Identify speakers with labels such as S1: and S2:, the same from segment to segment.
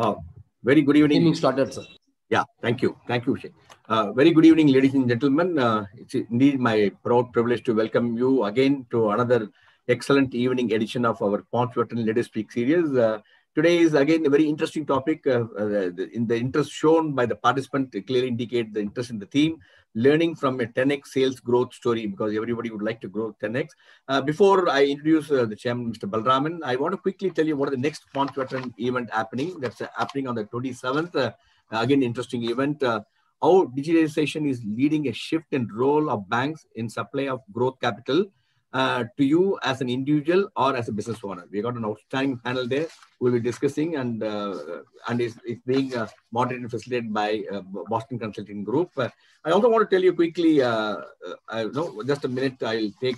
S1: Uh, very good evening.
S2: Evening started, sir.
S1: Yeah, thank you. Thank you, Shay. Uh, very good evening, ladies and gentlemen. Uh, it's indeed my proud privilege to welcome you again to another excellent evening edition of our Ponds Veteran Leaders Speak series. Today is again a very interesting topic. Uh, uh, in the interest shown by the participant, clearly indicate the interest in the theme, learning from a 10x sales growth story, because everybody would like to grow 10x. Uh, before I introduce uh, the chairman, Mr. Balraman, I want to quickly tell you what is the next Ponds Veteran event happening. That's uh, happening on the 27th. Uh, again, interesting event. How digitalization is leading a shift in role of banks in supply of growth capital uh, to you as an individual or as a business owner. We got an outstanding panel there. We'll be discussing and uh, and it's, it's being uh, moderated and facilitated by uh, Boston Consulting Group. Uh, I also want to tell you quickly, I know just a minute, I'll take.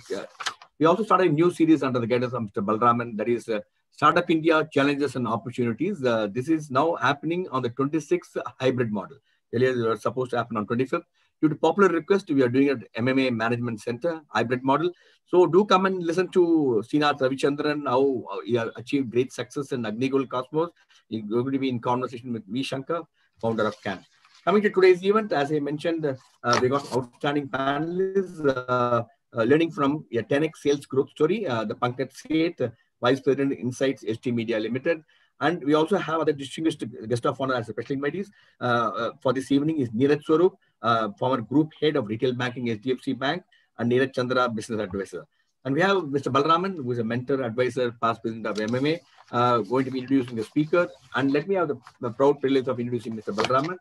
S1: we also started a new series under the guidance of Mr. Balraman that is Startup India Challenges and Opportunities. this is now happening on the 26th hybrid model. Earlier, they were supposed to happen on 25th. Due to popular request, we are doing it at MMA Management Center, hybrid model. So do come and listen to Srinath Ravichandran, how he has achieved great success in Agnikul Cosmos. He's going to be in conversation with V. Shankar, founder of CAN. Coming to today's event, as I mentioned, uh, we got outstanding panelists uh, uh, learning from a 10x sales growth story. Uh, the Pankaj Seith, Vice President Insights HT Media Limited, and we also have other distinguished guest of honor as special invitees. Uh, uh, for this evening is Neeraj Swaroop, uh, former group head of retail banking, HDFC Bank, and Neeraj Chandra, business advisor. And we have Mr. Balraman, who is a mentor, advisor, past president of MMA, uh, going to be introducing the speaker. And let me have the, the proud privilege of introducing Mr. Balraman.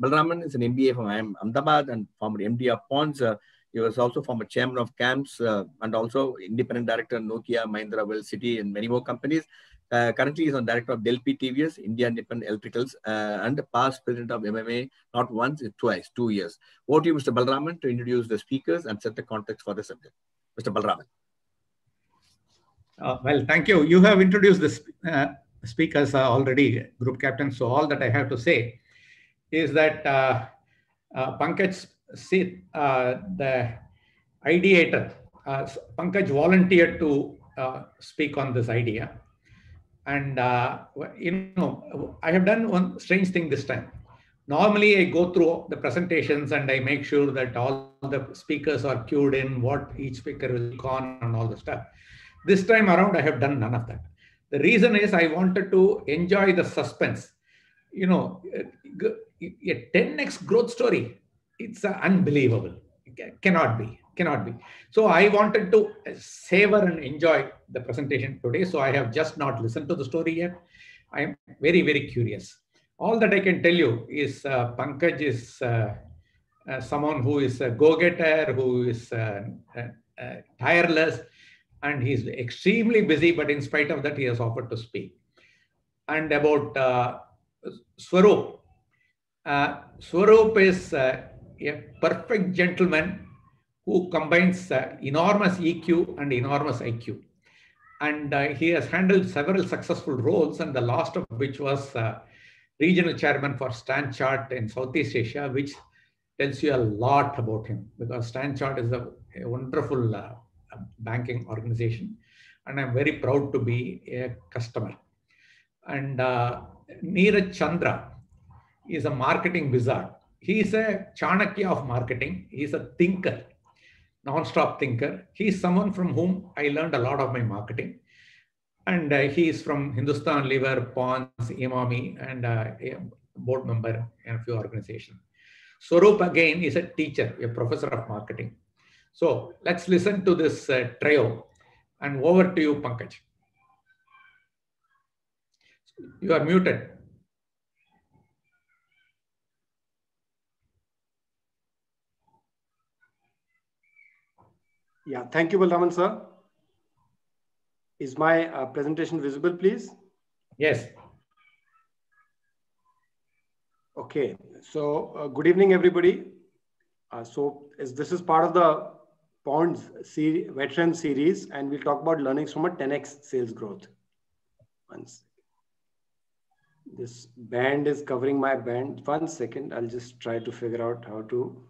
S1: Balraman is an MBA from Ahmedabad and former MD of Ponds. Uh, he was also former chairman of CAMS uh, and also independent director in Nokia, Mahindra, World City, and many more companies. Uh, currently, he's on director of Delphi TVS, India Independent Electricals, uh, and past president of MMA, not once, twice, two years. Over to you, Mr. Balraman, to introduce the speakers and set the context for the subject. Mr. Balraman.
S3: Uh, well, thank you. You have introduced the uh, speakers already, group captains. So all that I have to say is that uh, uh, Pankaj Seith, the ideator, Pankaj volunteered to speak on this idea and uh, you know i have done one strange thing this time. Normally i go through the presentations and i make sure that all the speakers are cued in what each speaker will on and all the stuff. This time around i have done none of that. The reason is i wanted to enjoy the suspense. You know a 10x growth story it's unbelievable. It cannot be cannot be. So I wanted to savor and enjoy the presentation today. So I have just not listened to the story yet. I am very, very curious. All that I can tell you is uh, Pankaj is uh, uh, someone who is a go-getter, who is uh, uh, uh, tireless, and he's extremely busy, but in spite of that, he has offered to speak. And about Swaroop, Swaroop is a perfect gentleman who combines uh, enormous EQ and enormous IQ. And uh, he has handled several successful roles, and the last of which was uh, regional chairman for StanChart in Southeast Asia, which tells you a lot about him because StanChart is a, a wonderful uh, banking organization. And I'm very proud to be a customer. And uh, Neeraj Chandra is a marketing wizard. He's a Chanakya of marketing. He's a thinker non-stop thinker. He's someone from whom I learned a lot of my marketing. And uh, he is from Hindustan Lever, Ponds, Emami, and uh, a board member in a few organizations. Swaroop again is a teacher, a professor of marketing. So let's listen to this uh, trio. And over to you, Pankaj. You are muted.
S4: Yeah, thank you, Balraman sir. Is my uh, presentation visible, please?
S3: Yes.
S4: Okay, so uh, good evening, everybody. Uh, so as this is part of the Ponds series, veteran series, and we'll talk about learnings from a 10x sales growth. Once this band is covering my band. One second, I'll just try to figure out how to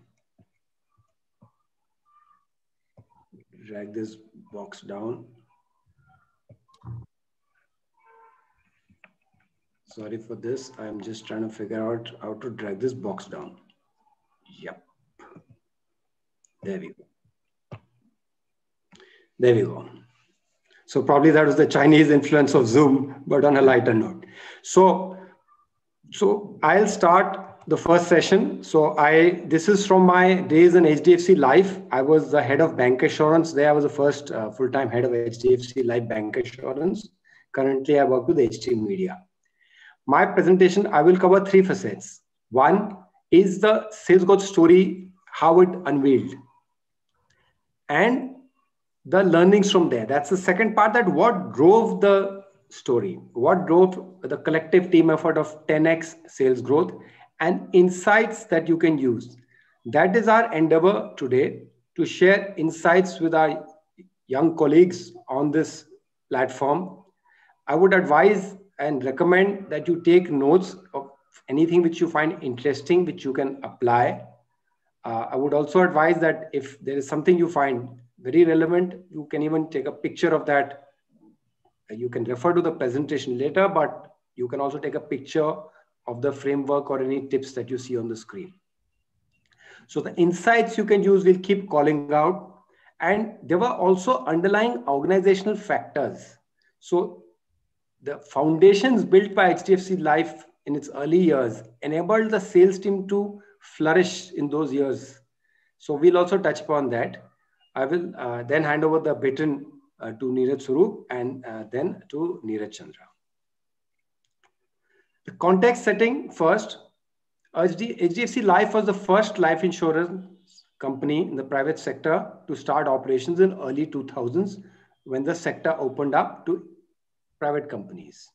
S4: drag this box down. Sorry for this. I'm just trying to figure out how to drag this box down. Yep. There we go. There we go. So probably that was the Chinese influence of Zoom, but on a lighter note. So, so I'll start the first session. So I this is from my days in HDFC Life. I was the head of bancassurance. There I was the first uh, full-time head of HDFC Life Bancassurance. Currently, I work with HT Media. My presentation, I will cover three facets. One is the sales growth story, how it unveiled, and the learnings from there. That's the second part. That what drove the story, what drove the collective team effort of 10x sales growth, and insights that you can use. That is our endeavor today to share insights with our young colleagues on this platform. I would advise and recommend that you take notes of anything which you find interesting, which you can apply. Uh, I would also advise that if there is something you find very relevant, you can even take a picture of that. You can refer to the presentation later, but you can also take a picture of the framework or any tips that you see on the screen. So the insights you can use will keep calling out. And there were also underlying organizational factors. So the foundations built by HDFC Life in its early years enabled the sales team to flourish in those years. So we'll also touch upon that. I will uh, then hand over the baton uh, to Neeraj Swaroop and uh, then to Neeraj Chandra. The context setting first, HDFC Life was the first life insurance company in the private sector to start operations in early 2000s when the sector opened up to private companies.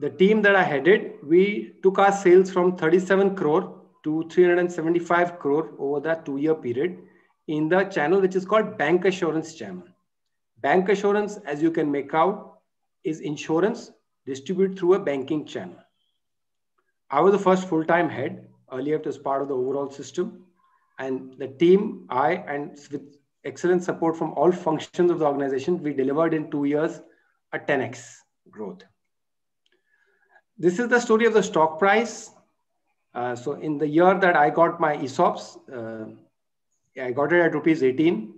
S4: The team that I headed, we took our sales from 37 crore to 375 crore over that two-year period in the channel which is called bancassurance channel. Bancassurance, as you can make out, is insurance distribute through a banking channel. I was the first full-time head. Earlier, it was part of the overall system. And the team, I, and with excellent support from all functions of the organization, we delivered in two years a 10x growth. This is the story of the stock price. Uh, so in the year that I got my ESOPs, uh, I got it at rupees 18.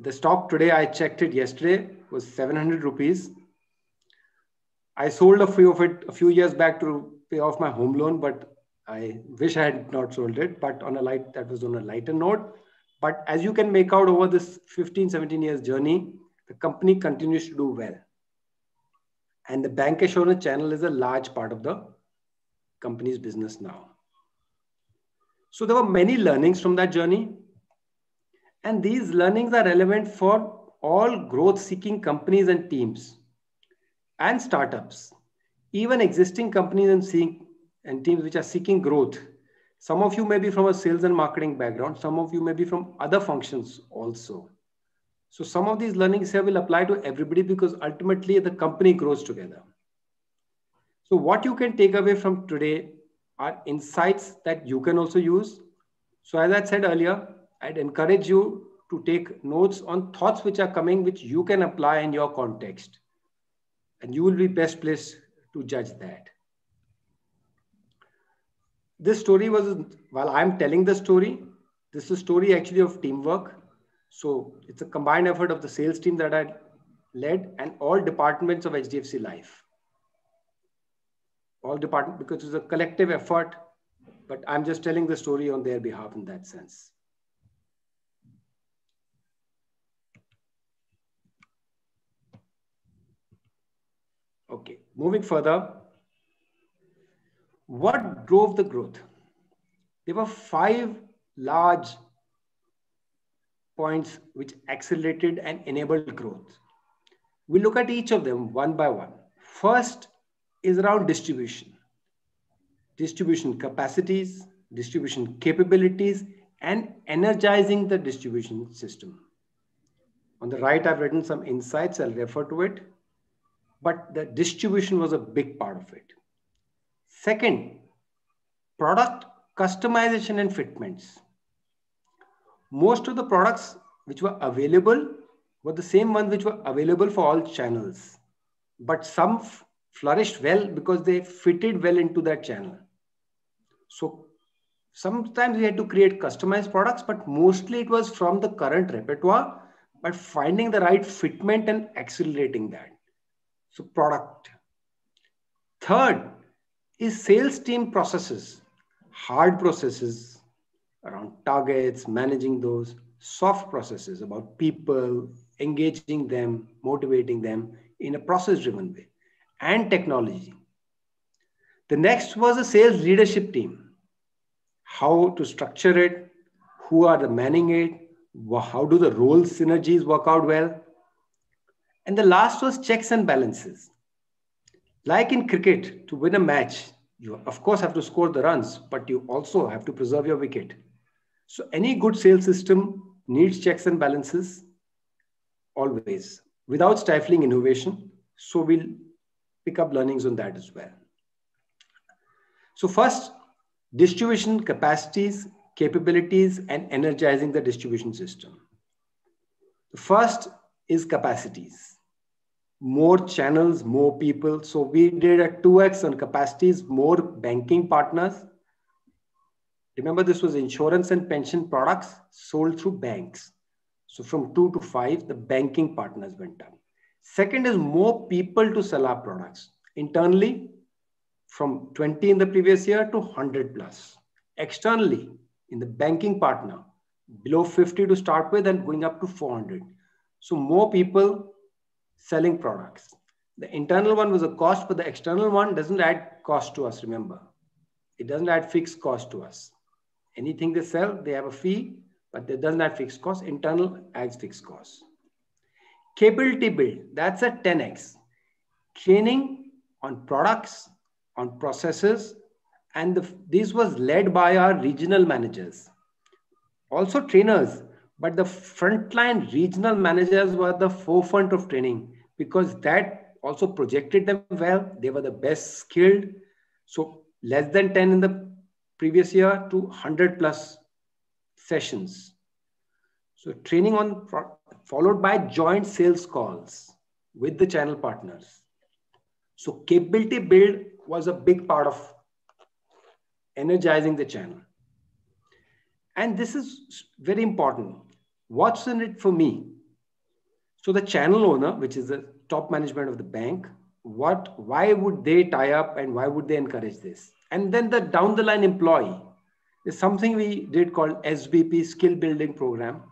S4: The stock today, I checked it yesterday, was 700 rupees. I sold a few of it a few years back to pay off my home loan, but I wish I had not sold it. But on a light, that was on a lighter note. But as you can make out over this 15, 17 years journey, the company continues to do well. And the bancassurance channel is a large part of the company's business now. So there were many learnings from that journey. And these learnings are relevant for all growth seeking companies and teams and startups, even existing companies and, seeing, and teams which are seeking growth. Some of you may be from a sales and marketing background. Some of you may be from other functions also. So some of these learnings here will apply to everybody because ultimately the company grows together. So what you can take away from today are insights that you can also use. So as I said earlier, I'd encourage you to take notes on thoughts which are coming, which you can apply in your context and you will be best placed to judge that. This story was, while I'm telling the story, this is a story actually of teamwork. So it's a combined effort of the sales team that I led and all departments of HDFC Life. All department because it's a collective effort, but I'm just telling the story on their behalf in that sense. Okay, moving further. What drove the growth? There were five large points which accelerated and enabled growth. We look at each of them one by one. First is around distribution. Distribution capacities, distribution capabilities, and energizing the distribution system. On the right, I've written some insights. I'll refer to it but the distribution was a big part of it. Second, product customization and fitments. Most of the products which were available were the same ones which were available for all channels. But some flourished well because they fitted well into that channel. So sometimes we had to create customized products, but mostly it was from the current repertoire, but finding the right fitment and accelerating that. So product. Third is sales team processes, hard processes around targets, managing those, soft processes about people, engaging them, motivating them in a process driven way, and technology. The next was a sales leadership team. How to structure it, who are the manning it, how do the role synergies work out well. And the last was checks and balances. Like in cricket, to win a match, you of course have to score the runs, but you also have to preserve your wicket. So any good sales system needs checks and balances always without stifling innovation. So we'll pick up learnings on that as well. So first, distribution capacities, capabilities, and energizing the distribution system. The first is capacities. More channels, more people. So we did a 2x on capacities, more banking partners. Remember, this was insurance and pension products sold through banks. So from two to five, the banking partners went up. Second is more people to sell our products. Internally, from 20 in the previous year to 100 plus. Externally, in the banking partner, below 50 to start with and going up to 400. So more people selling products. The internal one was a cost, but the external one doesn't add cost to us, remember. It doesn't add fixed cost to us. Anything they sell, they have a fee, but it doesn't have fixed cost. Internal adds fixed cost. Capability build, that's a 10x. Training on products, on processes, and the, this was led by our regional managers. Also trainers, but the frontline regional managers were the forefront of training because that also projected them well. They were the best skilled. So less than 10 in the previous year to 100 plus sessions. So training on followed by joint sales calls with the channel partners. So capability build was a big part of energizing the channel. And this is very important. What's in it for me? So the channel owner, which is the top management of the bank, what, why would they tie up and why would they encourage this? And then the down the line employee is something we did called SBP skill building program.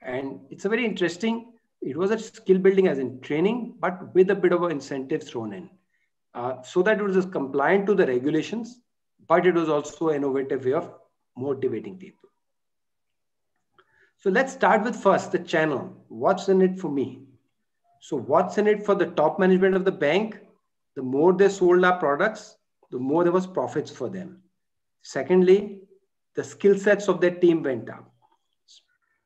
S4: And it's a very interesting, it was a skill building as in training, but with a bit of an incentive thrown in. Uh, so that it was compliant to the regulations, but it was also an innovative way of motivating people. So let's start with first the channel. What's in it for me? So what's in it for the top management of the bank? The more they sold our products, the more there was profits for them. Secondly, the skill sets of their team went up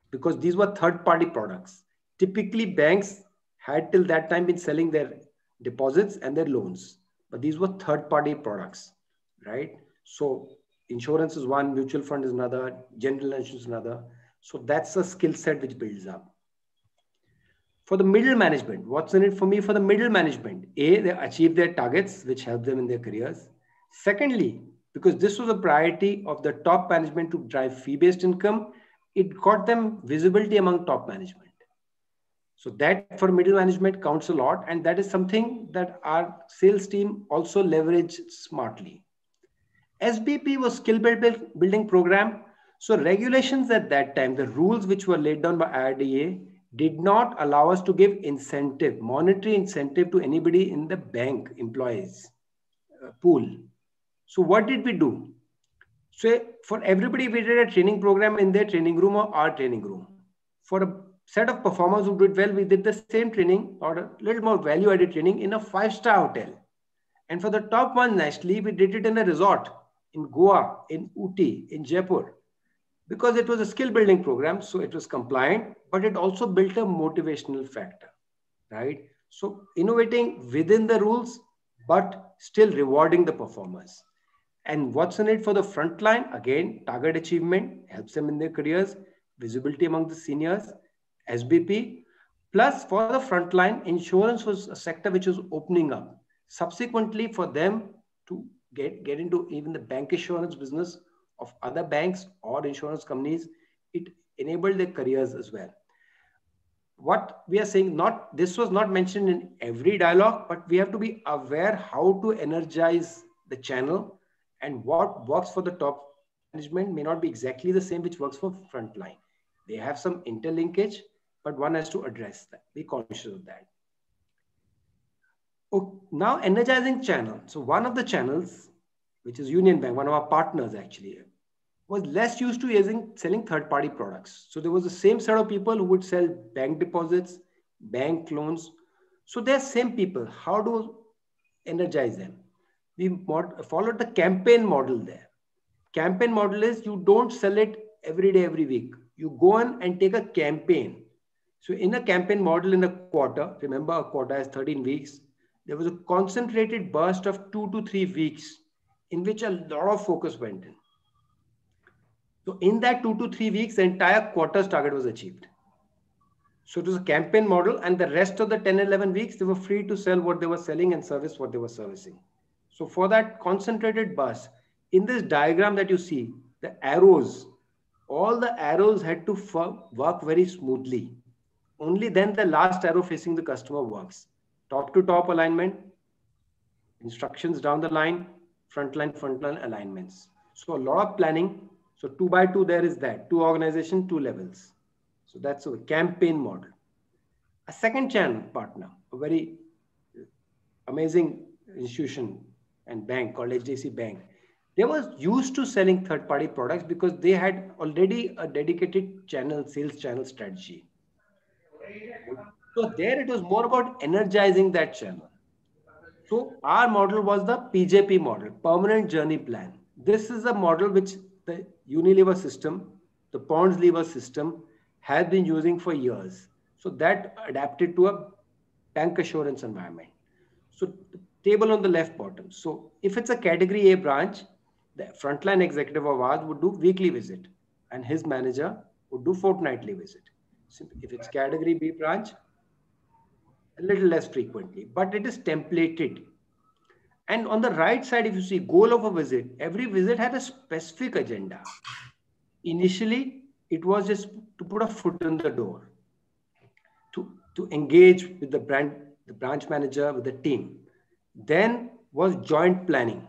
S4: because these were third party products. Typically, banks had till that time been selling their deposits and their loans, but these were third party products, right? So, insurance is one, mutual fund is another, general insurance is another. So, that's a skill set which builds up. For the middle management, what's in it for me for the middle management? A, they achieve their targets, which help them in their careers. Secondly, because this was a priority of the top management to drive fee-based income, it got them visibility among top management. So that for middle management counts a lot. And that is something that our sales team also leveraged smartly. SBP was skill building program. So regulations at that time, the rules which were laid down by IRDA did not allow us to give incentive, monetary incentive to anybody in the bank employees uh, pool. So what did we do? So for everybody, we did a training program in their training room or our training room. For a set of performers who did well, we did the same training or a little more value added training in a five star hotel. And for the top one nationally, we did it in a resort in Goa, in Ooty, in Jaipur, because it was a skill building program. So it was compliant, but it also built a motivational factor, right? So innovating within the rules, but still rewarding the performers. And what's in it for the front line? Again, target achievement helps them in their careers, visibility among the seniors, SBP. Plus, for the front line, insurance was a sector which was opening up. Subsequently, for them to get, get into even the bank insurance business of other banks or insurance companies, it enabled their careers as well. What we are saying, not this was not mentioned in every dialogue, but we have to be aware how to energize the channel and what works for the top management may not be exactly the same which works for frontline. They have some interlinkage, but one has to address that, be conscious of that. Oh, now energizing channel. So one of the channels, which is Union Bank, one of our partners actually, was less used to using selling third-party products. So there was the same set of people who would sell bank deposits, bank loans. So they're same people. How do energize them? We followed the campaign model there. Campaign model is you don't sell it every day, every week. You go on and take a campaign. So in a campaign model in a quarter, remember a quarter has 13 weeks, there was a concentrated burst of two to three weeks in which a lot of focus went in. So in that two to three weeks, the entire quarter's target was achieved. So it was a campaign model and the rest of the 10, 11 weeks, they were free to sell what they were selling and service what they were servicing. So for that concentrated bus, in this diagram that you see, the arrows, all the arrows had to work very smoothly. Only then the last arrow facing the customer works. Top to top alignment, instructions down the line, frontline, frontline alignments. So a lot of planning, so two by two, there is that. Two organization, two levels. So that's a campaign model. A second channel partner, a very amazing institution and bank called HDFC Bank. They was used to selling third-party products because they had already a dedicated channel, sales channel strategy. So there it was more about energizing that channel. So our model was the PJP model, permanent journey plan. This is a model which the Unilever system, the Ponds lever system has been using for years. So that adapted to a bancassurance environment. So table on the left bottom. So if it's a category A branch, the frontline executive of ours would do weekly visit and his manager would do fortnightly visit. So if it's category B branch, a little less frequently, but it is templated and on the right side, if you see goal of a visit, every visit had a specific agenda. Initially, it was just to put a foot in the door, to, to engage with the brand, the branch manager, with the team. Then was joint planning,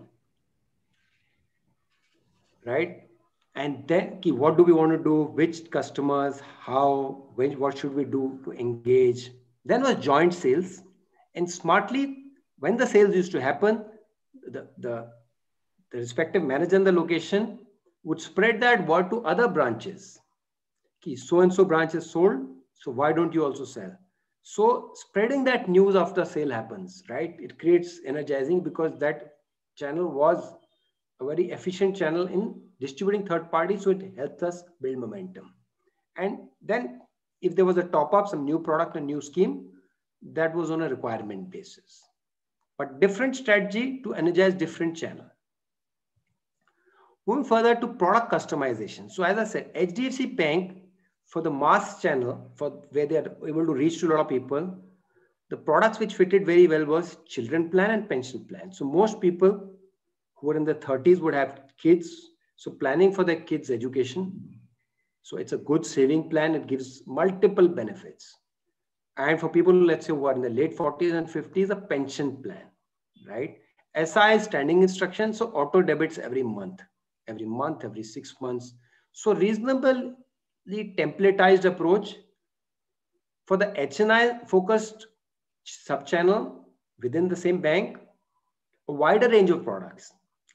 S4: right? And then what do we want to do? Which customers, how, when, what should we do to engage? Then was joint sales. And smartly when the sales used to happen, the, the, the respective manager in the location would spread that word to other branches. Okay, so and so branch is sold, so why don't you also sell? So spreading that news after sale happens, right? It creates energizing because that channel was a very efficient channel in distributing third party, so it helps us build momentum. And then if there was a top up, some new product, a new scheme, that was on a requirement basis but different strategy to energize different channel. Moving further to product customization. So as I said, HDFC Bank for the mass channel, for where they are able to reach to a lot of people, the products which fitted very well was children plan and pension plan. So most people who are in their 30s would have kids. So planning for their kids' education. So it's a good saving plan. It gives multiple benefits. And for people, let's say, who are in the late 40s and 50s, a pension plan, right? SI is standing instruction, so auto debits every month, every month, every six months. So reasonably templatized approach for the HNI focused sub-channel within the same bank, a wider range of products,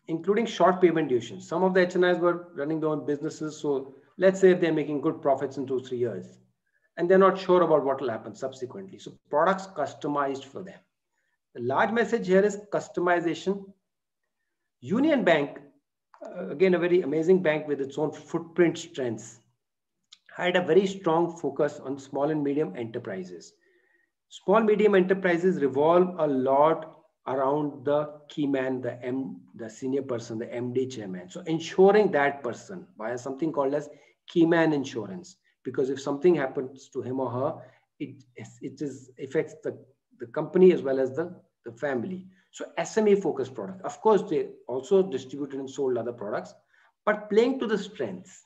S4: including short payment durations. Some of the HNIs were running their own businesses. So let's say if they're making good profits in two, three years, and they're not sure about what will happen subsequently. So products customized for them. The large message here is customization. Union Bank, uh, again, a very amazing bank with its own footprint strengths, had a very strong focus on small and medium enterprises. Small, medium enterprises revolve a lot around the key man, the M, the senior person, the MD chairman. So ensuring that person via something called as key man insurance because if something happens to him or her, it, it is affects the, the company as well as the, the family. So SME focused product. Of course, they also distributed and sold other products, but playing to the strengths.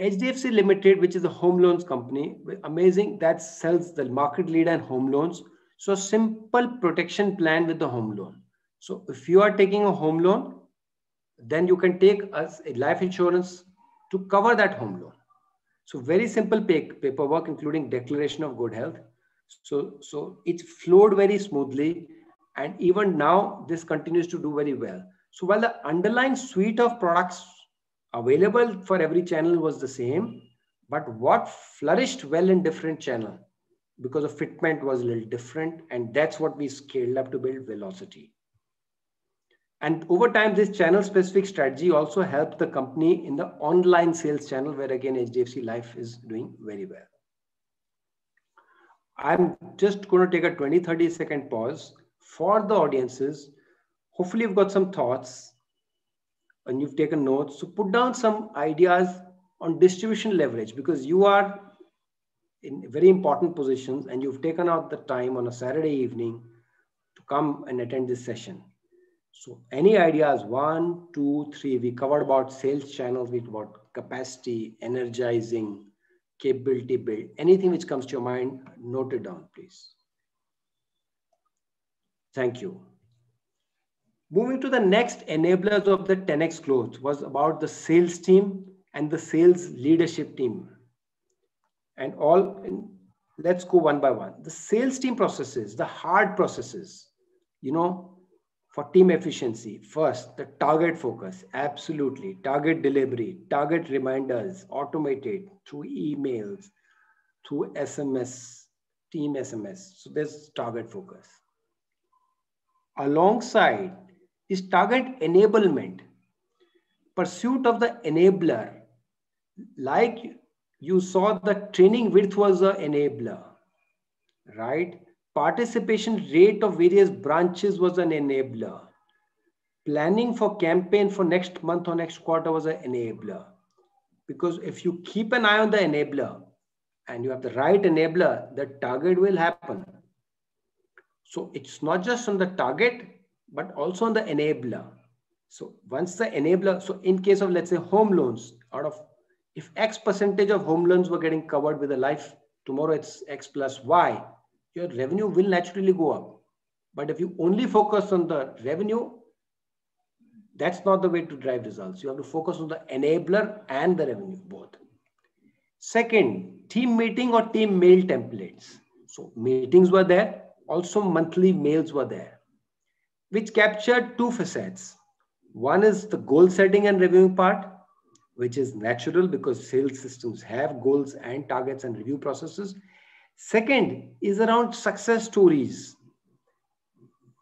S4: HDFC Limited, which is a home loans company, amazing, that sells the market leader in home loans. So simple protection plan with the home loan. So if you are taking a home loan, then you can take a life insurance to cover that home loan. So very simple paperwork, including declaration of good health. So, so it's flowed very smoothly. And even now, this continues to do very well. So while the underlying suite of products available for every channel was the same, but what flourished well in different channel because of fitment was a little different. And that's what we scaled up to build velocity. And over time, this channel specific strategy also helped the company in the online sales channel, where again, HDFC Life is doing very well. I'm just going to take a 20, 30 second pause for the audiences. Hopefully you've got some thoughts and you've taken notes. So put down some ideas on distribution leverage because you are in very important positions and you've taken out the time on a Saturday evening to come and attend this session. So any ideas, one, two, three, we covered about sales channels, we about capacity, energizing, capability build, anything which comes to your mind, note it down, please. Thank you. Moving to the next enablers of the 10x growth was about the sales team and the sales leadership team. And all, let's go one by one. The sales team processes, the hard processes, you know, for team efficiency, first, the target focus, absolutely. Target delivery, target reminders, automated through emails, through SMS, team SMS. So there's target focus. Alongside is target enablement, pursuit of the enabler. Like you saw the training width was an enabler, right? Participation rate of various branches was an enabler. Planning for campaign for next month or next quarter was an enabler. Because if you keep an eye on the enabler and you have the right enabler, the target will happen. So it's not just on the target, but also on the enabler. So once the enabler, so in case of let's say home loans, out of if X percentage of home loans were getting covered with a life, tomorrow it's X plus Y, your revenue will naturally go up. But if you only focus on the revenue, that's not the way to drive results. You have to focus on the enabler and the revenue both. Second, team meeting or team mail templates. So meetings were there. Also monthly mails were there, which captured two facets. One is the goal setting and reviewing part, which is natural because sales systems have goals and targets and review processes. Second is around success stories.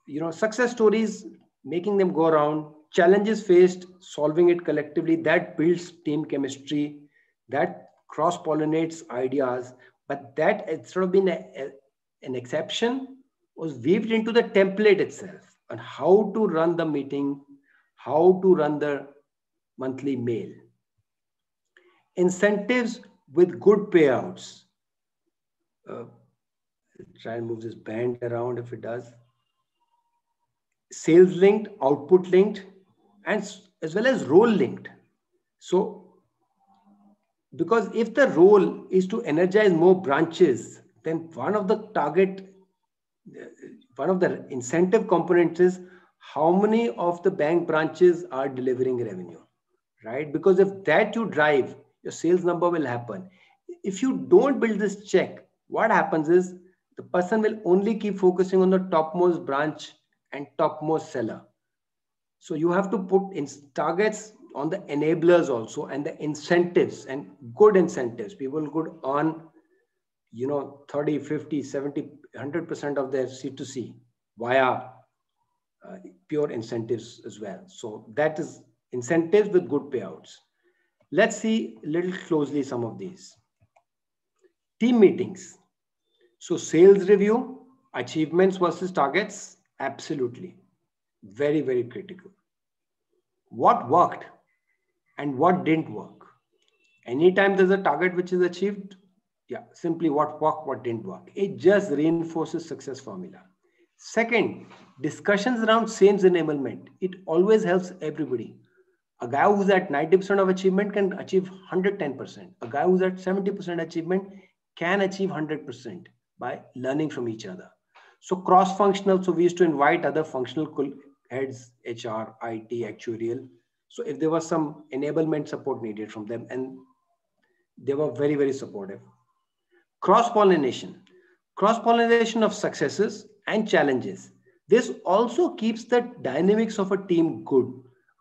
S4: You know, success stories, making them go around, challenges faced, solving it collectively, that builds team chemistry, that cross-pollinates ideas, but that instead of being a, a, an exception, was weaved into the template itself on how to run the meeting, how to run the monthly mail. Incentives with good payouts uh, try and move this band around if it does. Sales linked, output linked, and as well as role linked. So, because if the role is to energize more branches, then one of the target, one of the incentive components is how many of the bank branches are delivering revenue, right? Because if that you drive, your sales number will happen. If you don't build this check, what happens is the person will only keep focusing on the topmost branch and topmost seller. So you have to put in targets on the enablers also and the incentives and good incentives. People could earn, you know, 30, 50, 70, 100% of their CTC via uh, pure incentives as well. So that is incentives with good payouts. Let's see a little closely some of these. Team meetings. So sales review, achievements versus targets, absolutely. Very, very critical. What worked and what didn't work? Anytime there's a target which is achieved, yeah, simply what worked, what didn't work. It just reinforces success formula. Second, discussions around sales enablement, it always helps everybody. A guy who's at 90% of achievement can achieve 110%. A guy who's at 70% achievement can achieve 100% by learning from each other. So cross-functional, so we used to invite other functional heads, HR, IT, actuarial. So if there was some enablement support needed from them and they were very, very supportive. Cross-pollination, cross-pollination of successes and challenges. This also keeps the dynamics of a team good.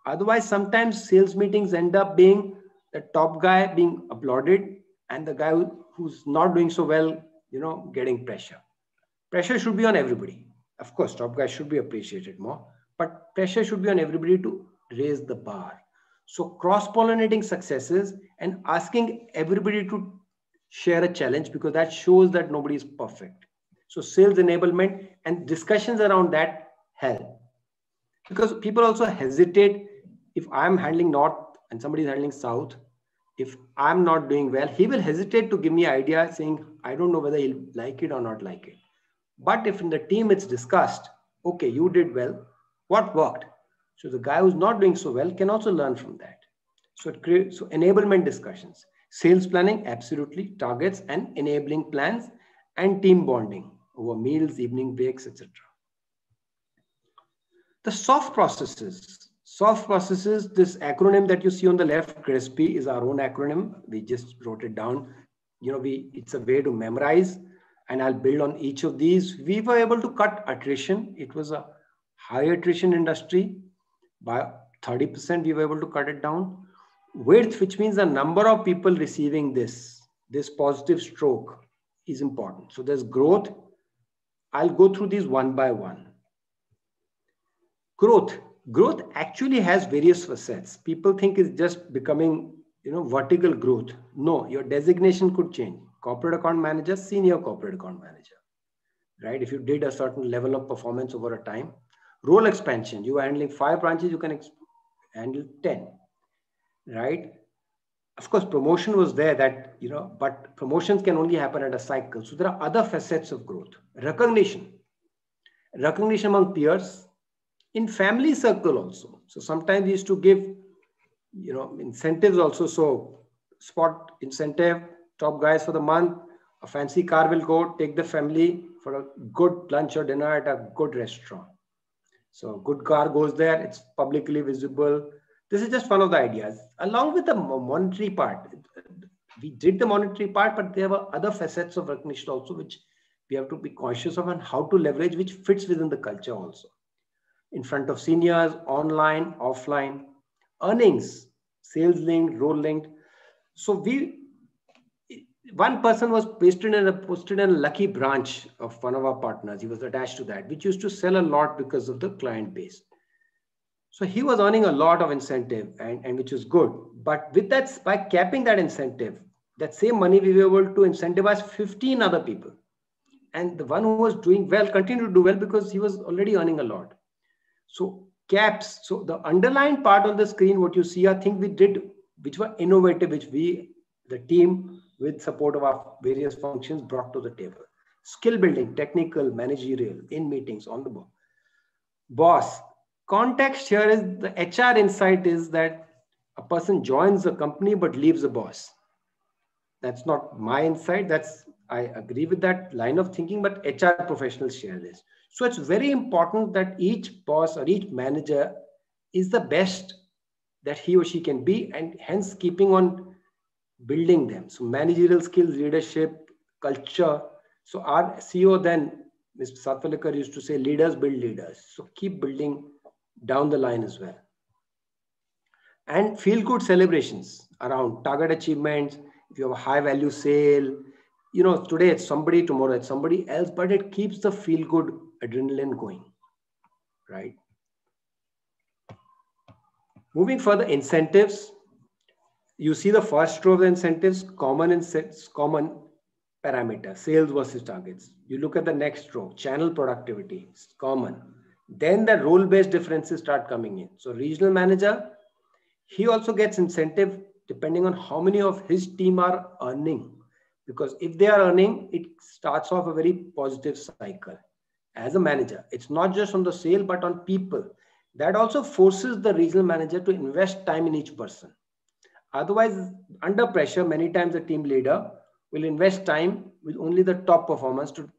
S4: Otherwise, sometimes sales meetings end up being the top guy being applauded and the guy who's not doing so well, you know, getting pressure. Pressure should be on everybody. Of course, top guys should be appreciated more, but pressure should be on everybody to raise the bar. So cross-pollinating successes and asking everybody to share a challenge because that shows that nobody is perfect. So sales enablement and discussions around that help. Because people also hesitate if I'm handling north and somebody is handling south, if I'm not doing well, he will hesitate to give me idea saying, I don't know whether he'll like it or not like it. But if in the team it's discussed, okay, you did well, what worked? So the guy who's not doing so well can also learn from that. So it creates so enablement discussions, sales planning, absolutely, targets and enabling plans and team bonding over meals, evening breaks, etc. The soft processes. Soft processes, this acronym that you see on the left, CRESPI, is our own acronym. We just wrote it down. You know, we it's a way to memorize, and I'll build on each of these. We were able to cut attrition. It was a high attrition industry by 30%. We were able to cut it down. Width, which means the number of people receiving this, this positive stroke is important. So there's growth, I'll go through these one by one. Growth. Growth actually has various facets. People think it's just becoming, you know, vertical growth. No, your designation could change. Corporate account manager, senior corporate account manager, right? If you did a certain level of performance over a time. Role expansion. You are handling five branches, you can handle 10, right? of course promotion was there that you know but promotions can only happen at a cycle so there are other facets of growth recognition recognition among peers in family circle also so sometimes we used to give you know incentives also so spot incentive top guys for the month a fancy car will go take the family for a good lunch or dinner at a good restaurant so good car goes there it's publicly visible this is just one of the ideas. Along with the monetary part, we did the monetary part, but there were other facets of recognition also, which we have to be conscious of and how to leverage, which fits within the culture also. In front of seniors, online, offline, earnings, sales linked, role linked. So we, one person was posted in a posted in a lucky branch of one of our partners. He was attached to that, which used to sell a lot because of the client base. So he was earning a lot of incentive and, and which is good. But with that, by capping that incentive, that same money we were able to incentivize 15 other people. And the one who was doing well continued to do well because he was already earning a lot. So caps, so the underlying part on the screen, what you see, I think we did, which were innovative, which we, the team with support of our various functions brought to the table. Skill building, technical, managerial, in meetings, on the board. boss, Context here is the HR insight is that a person joins a company but leaves a boss. That's not my insight. That's I agree with that line of thinking, but HR professionals share this. So it's very important that each boss or each manager is the best that he or she can be, and hence keeping on building them. So managerial skills, leadership, culture. So our CEO then, Mr. Satwalekar used to say, leaders build leaders. So keep building down the line as well. And feel good celebrations around target achievements. If you have a high value sale, you know, today it's somebody, tomorrow it's somebody else, but it keeps the feel good adrenaline going, right? Moving further, incentives. You see the first row of the incentives, common incentives, common parameter, sales versus targets. You look at the next row, channel productivity, common then the role-based differences start coming in. So regional manager, he also gets incentive depending on how many of his team are earning. Because if they are earning, it starts off a very positive cycle. As a manager. It's not just on the sale, but on people. That also forces the regional manager to invest time in each person. Otherwise, under pressure, many times the team leader will invest time with only the top performance to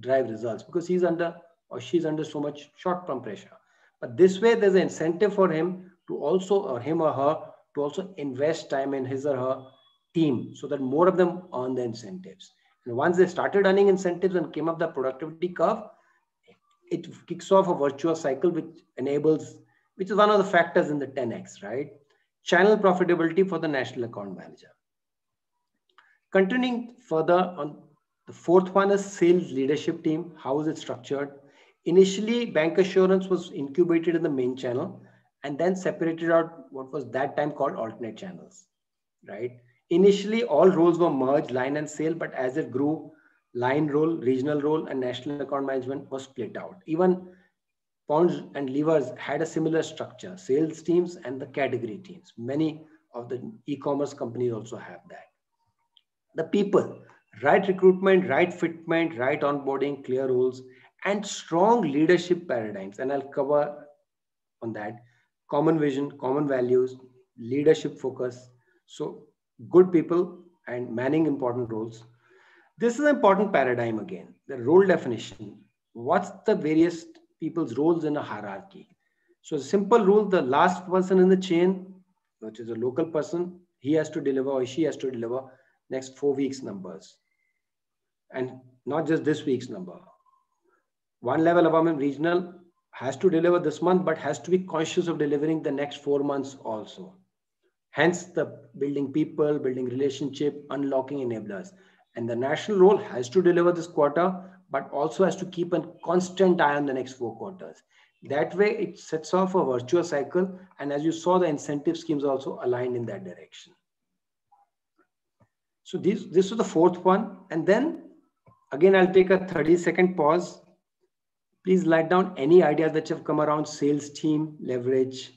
S4: drive results because he's under or she's under so much short-term pressure. But this way, there's an incentive for him to also, or him or her, to also invest time in his or her team so that more of them earn the incentives. And once they started earning incentives and came up the productivity curve, it kicks off a virtuous cycle which enables, which is one of the factors in the 10x, right? Channel profitability for the national account manager. Continuing further on, the fourth one is sales leadership team. How is it structured? Initially, bancassurance was incubated in the main channel and then separated out what was that time called alternate channels, right? Initially, all roles were merged, line and sale, but as it grew, line role, regional role, and national account management was split out. Even Ponds and Levers had a similar structure, sales teams and the category teams. Many of the e-commerce companies also have that. The people, right recruitment, right fitment, right onboarding, clear rules, and strong leadership paradigms. And I'll cover on that. Common vision, common values, leadership focus. So good people and manning important roles. This is an important paradigm again, the role definition. What's the various people's roles in a hierarchy? So simple rule, the last person in the chain, which is a local person, he has to deliver or she has to deliver next four weeks numbers. And not just this week's number. One level above him, regional, has to deliver this month, but has to be conscious of delivering the next four months also. Hence the building people, building relationship, unlocking enablers. And the national role has to deliver this quarter, but also has to keep a constant eye on the next four quarters. That way it sets off a virtuous cycle. And as you saw, the incentive schemes also aligned in that direction. So this, this was the fourth one. And then again, I'll take a 30 second pause. Please write down any ideas that have come around sales team leverage,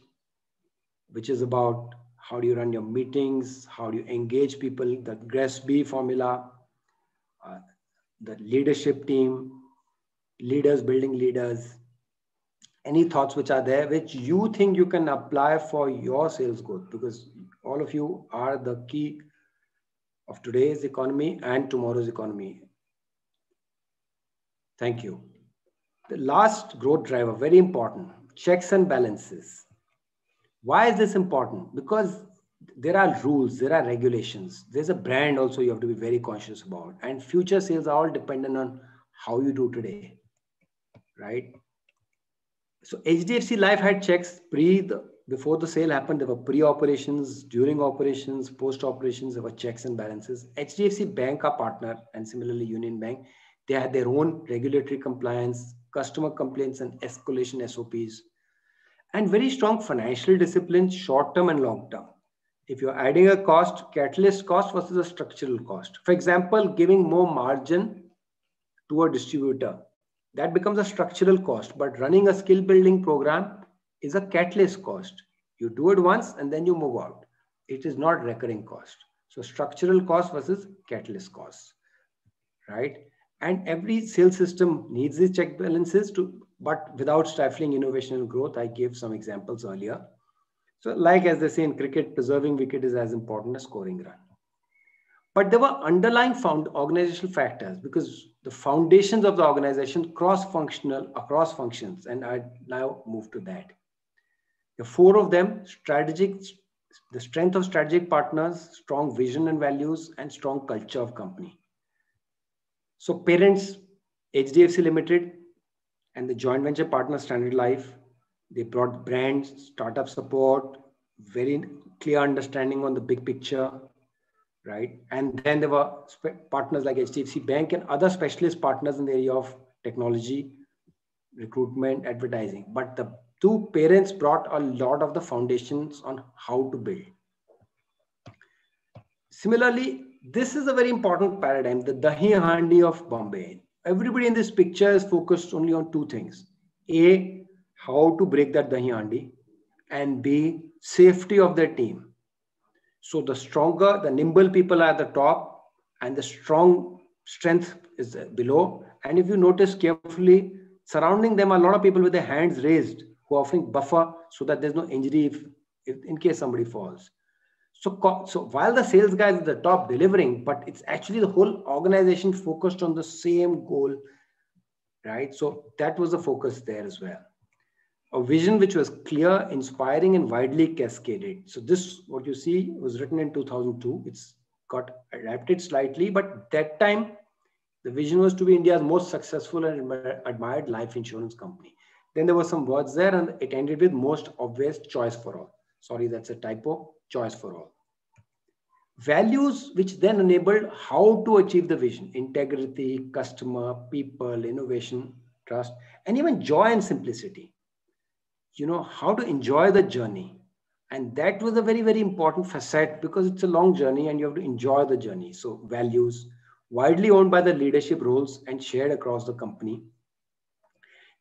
S4: which is about how do you run your meetings, how do you engage people, the GRESB formula, the leadership team, leaders building leaders, any thoughts which are there which you think you can apply for your sales growth because all of you are the key of today's economy and tomorrow's economy. Thank you. The last growth driver, very important, checks and balances. Why is this important? Because there are rules, there are regulations. There's a brand also you have to be very conscious about. And future sales are all dependent on how you do today, right? So HDFC Life had checks pre the before the sale happened. There were pre-operations, during operations, post-operations. There were checks and balances. HDFC Bank, our partner, and similarly Union Bank, they had their own regulatory compliance, customer complaints, and escalation SOPs, and very strong financial discipline, short-term and long-term if you're adding a cost, catalyst cost versus a structural cost. For example, giving more margin to a distributor, that becomes a structural cost. But running a skill building program is a catalyst cost. You do it once and then you move out. It is not recurring cost. So structural cost versus catalyst cost, right? And every sales system needs these check balances to, but without stifling innovation and growth. I gave some examples earlier. So like as they say in cricket, preserving wicket is as important as scoring run. But there were underlying found organizational factors because the foundations of the organization cross-functional across functions. And I now move to that. The four of them, strategic, the strength of strategic partners, strong vision and values, and strong culture of company. So parents, HDFC Limited, and the joint venture partner Standard Life they brought brands, startup support, very clear understanding on the big picture, right? And then there were partners like HDFC Bank and other specialist partners in the area of technology, recruitment, advertising. But the two parents brought a lot of the foundations on how to build. Similarly, this is a very important paradigm, the Dahi Handi of Bombay. Everybody in this picture is focused only on two things. A, how to break that dahi handi, and B, safety of their team. So the stronger, the nimble people are at the top, and the strong strength is below. And if you notice carefully, Surrounding them are a lot of people with their hands raised who are offering buffer so that there's no injury if, if in case somebody falls. So, so while the sales guy is at the top delivering, but it's actually the whole organization focused on the same goal, right? So that was the focus there as well. A vision which was clear, inspiring, and widely cascaded. So this, what you see, was written in 2002. It's got adapted slightly, but that time, the vision was to be India's most successful and admired life insurance company. Then there were some words there, and it ended with most obvious choice for all. Sorry, that's a typo choice for all. Values which then enabled how to achieve the vision integrity, customer, people, innovation, trust, and even joy and simplicity. You know, how to enjoy the journey. And that was a very, very important facet because it's a long journey and you have to enjoy the journey. So, values widely owned by the leadership roles and shared across the company.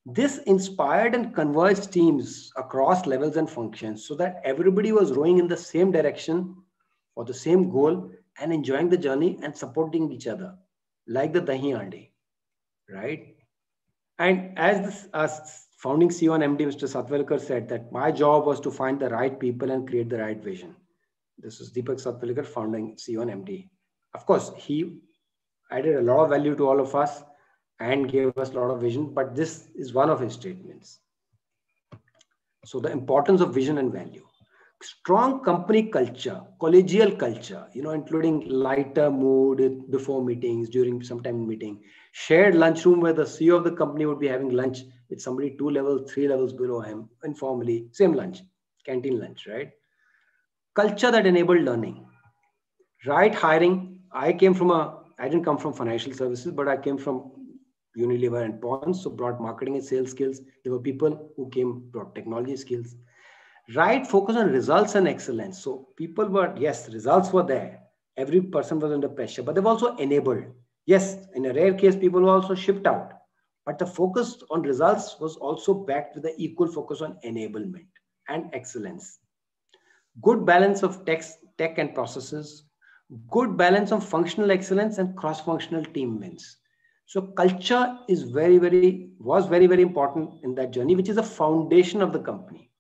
S4: This inspired and converged teams across levels and functions so that everybody was rowing in the same direction for the same goal and enjoying the journey and supporting each other, like the Dahi Handi, right? And as this, as founding CEO and MD, Mr. Satwalekar said that my job was to find the right people and create the right vision. This is Deepak Satwalekar, founding CEO and MD. Of course, he added a lot of value to all of us and gave us a lot of vision, but this is one of his statements. So the importance of vision and value. Strong company culture, collegial culture, you know, including lighter mood before meetings, during sometime meeting, shared lunchroom where the CEO of the company would be having lunch with somebody two levels, three levels below him, informally, same lunch, canteen lunch, right? Culture that enabled learning. Right hiring. I came from a, I didn't come from financial services, but I came from Unilever and Ponds, so brought marketing and sales skills. There were people who came, brought technology skills. Right focus on results and excellence. So people were, yes, results were there. Every person was under pressure, but they've also enabled. Yes, in a rare case, people were also shipped out. But the focus on results was also backed with the equal focus on enablement and excellence. Good balance of tech, tech and processes, good balance of functional excellence and cross-functional team wins. So culture is very, very, was very, very important in that journey, which is a foundation of the company,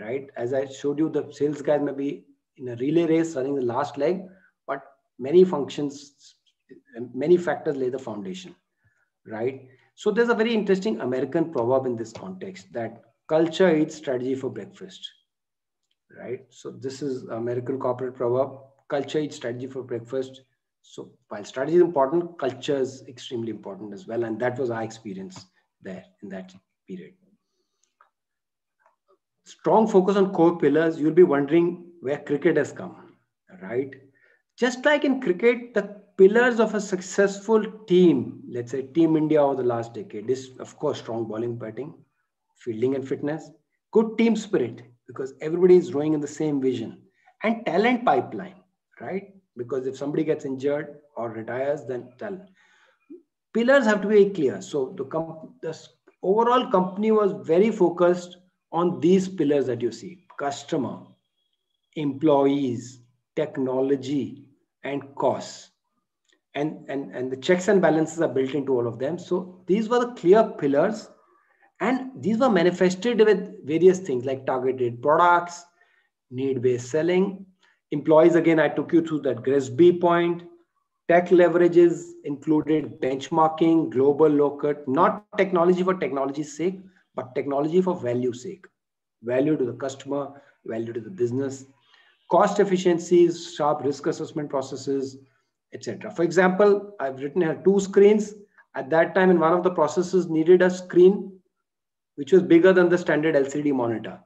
S4: right? As I showed you, the sales guys may be in a relay race running the last leg, but many functions, many factors lay the foundation, right? So there's a very interesting American proverb in this context that culture eats strategy for breakfast, right? So this is American corporate proverb, culture eats strategy for breakfast so while strategy is important, culture is extremely important as well. And that was our experience there in that period. Strong focus on core pillars. You'll be wondering where cricket has come, right? Just like in cricket, the pillars of a successful team, let's say Team India over the last decade, is of course strong bowling, batting, fielding, and fitness, good team spirit, because everybody is rowing in the same vision, and talent pipeline, right? because if somebody gets injured or retires, then talent. Pillars have to be clear. So the, the overall company was very focused on these pillars that you see: customer, employees, technology, and costs. And, and, and the checks and balances are built into all of them. So these were the clear pillars. And these were manifested with various things like targeted products, need-based selling, Employees, again, I took you through that GRESB point. Tech leverages included benchmarking, global local, not technology for technology's sake, but technology for value sake. Value to the customer, value to the business, cost efficiencies, sharp risk assessment processes, etc. For example, I've written here two screens. At that time, in one of the processes needed a screen which was bigger than the standard LCD monitor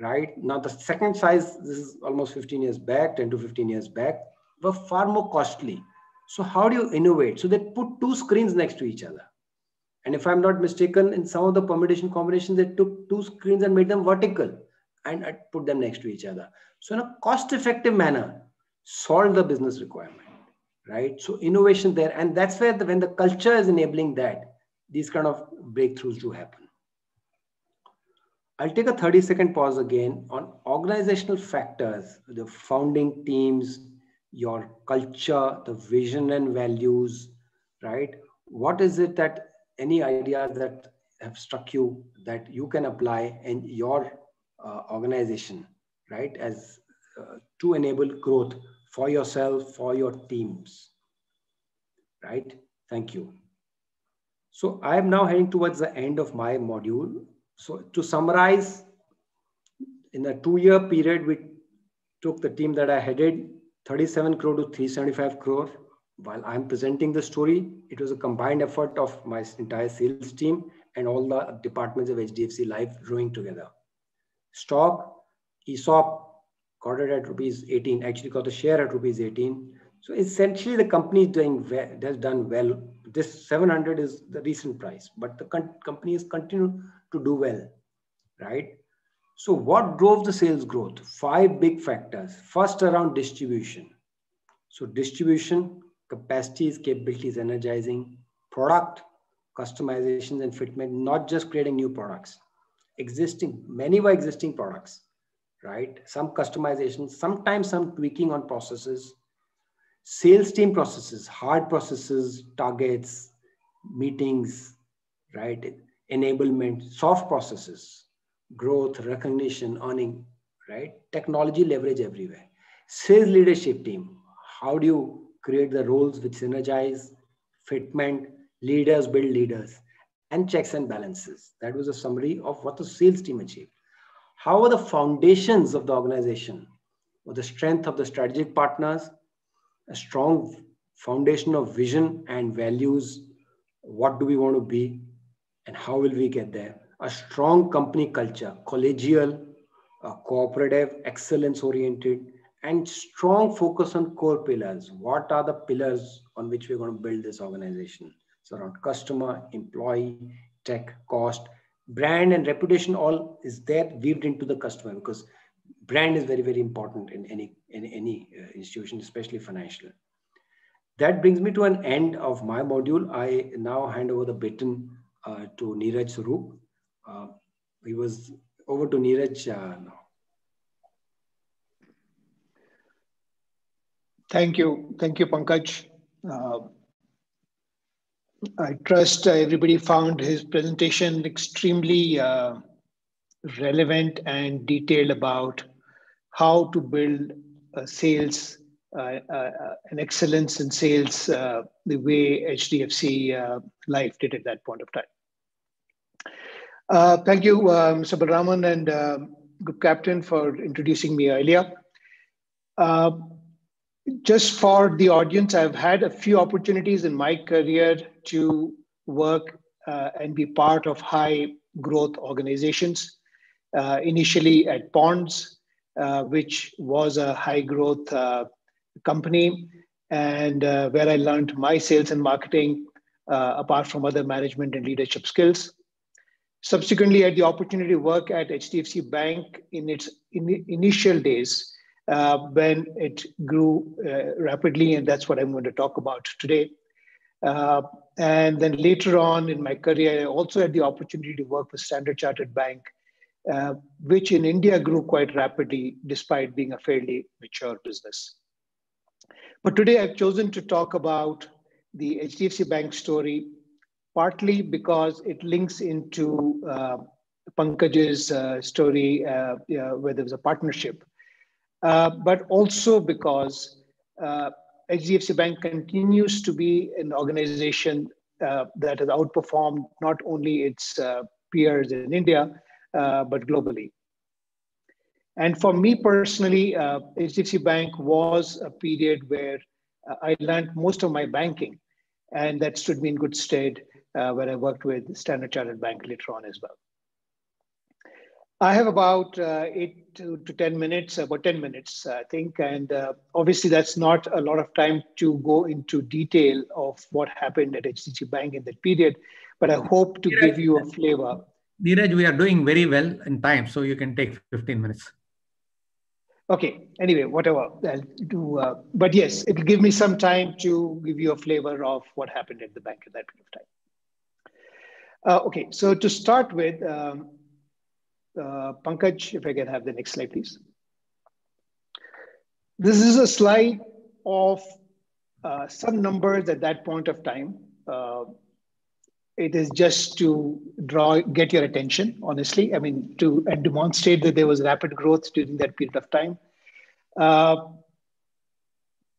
S4: right? Now the second size, this is almost 15 years back, 10 to 15 years back, were far more costly. So how do you innovate? So they put two screens next to each other. And if I'm not mistaken, in some of the permutation combinations, they took two screens and made them vertical and put them next to each other. So in a cost-effective manner, solve the business requirement, right? So innovation there. And that's where the, when the culture is enabling that, these kind of breakthroughs do happen. I'll take a 30 second pause again on organizational factors, the founding teams, your culture, the vision and values, right? What is it that any ideas that have struck you that you can apply in your uh, organization, right? As uh, to enable growth for yourself, for your teams, right? Thank you. So I am now heading towards the end of my module. So to summarize, in a two-year period, we took the team that I headed 37 crore to 375 crore. While I'm presenting the story, it was a combined effort of my entire sales team and all the departments of HDFC Life rowing together. Stock, ESOP, got it at rupees 18, actually got the share at rupees 18. So essentially the company is doing well, has done well. This 700 is the recent price, but the company has continued to do well, right? So what drove the sales growth? Five big factors. First around distribution. So distribution, capacities, capabilities, energizing, product, customizations and fitment, not just creating new products. Existing, many were existing products, right? Some customization, sometimes some tweaking on processes. Sales team processes, hard processes, targets, meetings, right? Enablement, soft processes, growth, recognition, earning, right? Technology leverage everywhere. Sales leadership team. How do you create the roles which synergize, fitment, leaders build leaders, and checks and balances? That was a summary of what the sales team achieved. How are the foundations of the organization? Or the strength of the strategic partners, a strong foundation of vision and values. What do we want to be? And how will we get there? a strong company culture, collegial, uh, cooperative, excellence oriented, and strong focus on core pillars. What are the pillars on which we're going to build this organization? So around customer, employee, tech, cost, brand and reputation all is there weaved into the customer because brand is very, very important in any, in any uh, institution, especially financial. That brings me to an end of my module. I now hand over the baton uh, to Neeraj Swaroop uh, he was over to Neeraj uh, now.
S2: Thank you. Thank you, Pankaj. Uh, I trust everybody found his presentation extremely uh, relevant and detailed about how to build sales, uh, uh, an excellence in sales the way HDFC Life did at that point of time. Uh, thank you, uh, Mr. Balraman and uh, Group Captain for introducing me earlier. Uh, just for the audience, I've had a few opportunities in my career to work uh, and be part of high growth organizations. Uh, initially at Ponds, which was a high growth company, and where I learned my sales and marketing apart from other management and leadership skills. Subsequently, I had the opportunity to work at HDFC Bank in its in initial days uh, when it grew uh, rapidly, and that's what I'm going to talk about today. Uh, and then later on in my career, I also had the opportunity to work for Standard Chartered Bank, uh, which in India grew quite rapidly despite being a fairly mature business. But today I've chosen to talk about the HDFC Bank story partly because it links into uh, Pankaj's uh, story uh, where there was a partnership, uh, but also because HDFC uh, Bank continues to be an organization uh, that has outperformed not only its peers in India, but globally. And for me personally, HDFC Bank was a period where I learned most of my banking, and that stood me in good stead uh, where I worked with Standard Chartered Bank later on as well. I have about uh, eight to, to, 10 minutes, about 10 minutes, I think. And uh, obviously, that's not a lot of time to go into detail of what happened at HDFC Bank in that period, but I hope to give you a flavor.
S3: Neeraj, we are doing very well in time, so you can take 15 minutes.
S2: Okay, anyway, whatever I'll do. Uh, but yes, it'll give me some time to give you a flavor of what happened at the bank at that period of time. Uh, okay, so to start with, um, Pankaj, if I can have the next slide, please. This is a slide of uh, some numbers at that point of time. Uh, it is just to draw, get your attention, honestly. I mean, to and demonstrate that there was rapid growth during that period of time. Uh,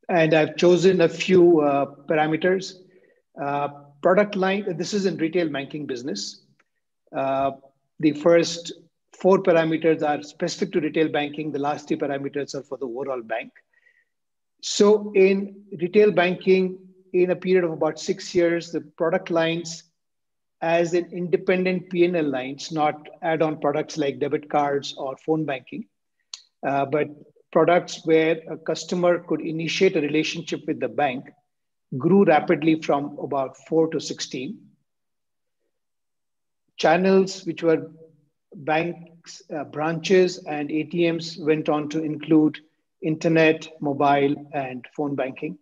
S2: and I've chosen a few uh, parameters. Uh, product line, this is in retail banking business. Uh, the first four parameters are specific to retail banking. The last three parameters are for the overall bank. So in retail banking, in a period of about six years, the product lines as an independent P&L lines, not add-on products like debit cards or phone banking, uh, but products where a customer could initiate a relationship with the bank grew rapidly from about 4 to 16. Channels which were banks, uh, branches and ATMs went on to include internet, mobile, and phone banking.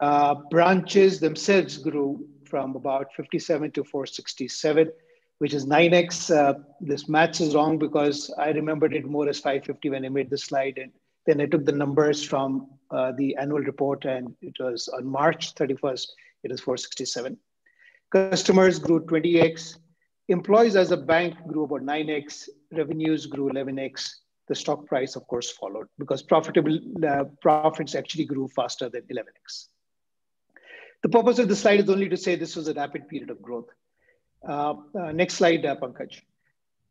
S2: Uh, branches themselves grew from about 57 to 467, which is 9x. Uh, this maths is wrong because I remembered it more as 550 when I made the slide. And then I took the numbers from uh, the annual report and it was on March 31st, it is 467. Customers grew 20x. Employees as a bank grew about 9x. Revenues grew 11x. The stock price, of course, followed because profitable uh, profits actually grew faster than 11x. The purpose of the slide is only to say this was a rapid period of growth. Uh, uh, next slide, uh, Pankaj.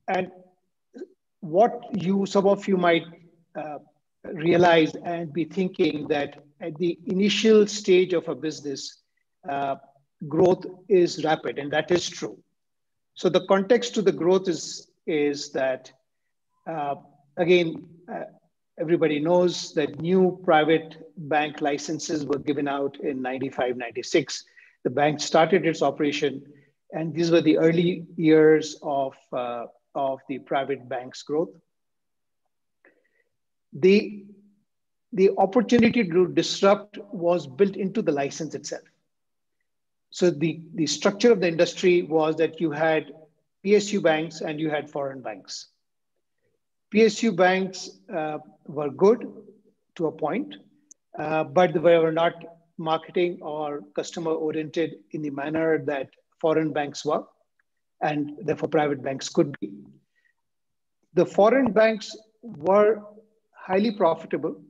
S2: And what you, some of you might uh, realize and be thinking that at the initial stage of a business, uh, growth is rapid, and that is true. So the context to the growth is, is that, uh, again, everybody knows that new private bank licenses were given out in 95, 96. The bank started its operation, and these were the early years of, uh, of the private bank's growth. The, the opportunity to disrupt was built into the license itself. So the, the structure of the industry was that you had PSU banks and you had foreign banks. PSU banks uh, were good to a point, uh, but they were not marketing or customer oriented in the manner that foreign banks were, and therefore private banks could be. The foreign banks were highly profitable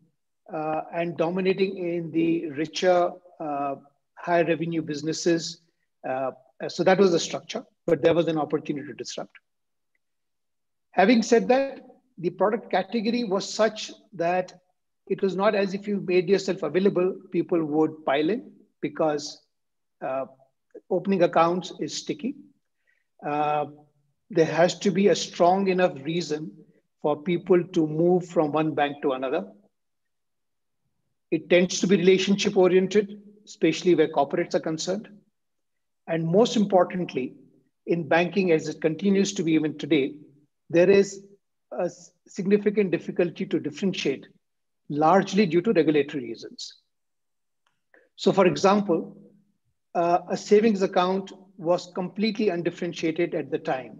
S2: uh, and dominating in the richer, uh, high revenue businesses. Uh, so that was the structure, but there was an opportunity to disrupt. Having said that, the product category was such that it was not as if you made yourself available, people would pile in because uh, opening accounts is sticky. Uh, there has to be a strong enough reason for people to move from one bank to another. It tends to be relationship oriented, especially where corporates are concerned. And most importantly, in banking, as it continues to be even today, there is a significant difficulty to differentiate, largely due to regulatory reasons. So, for example, uh, a savings account was completely undifferentiated at the time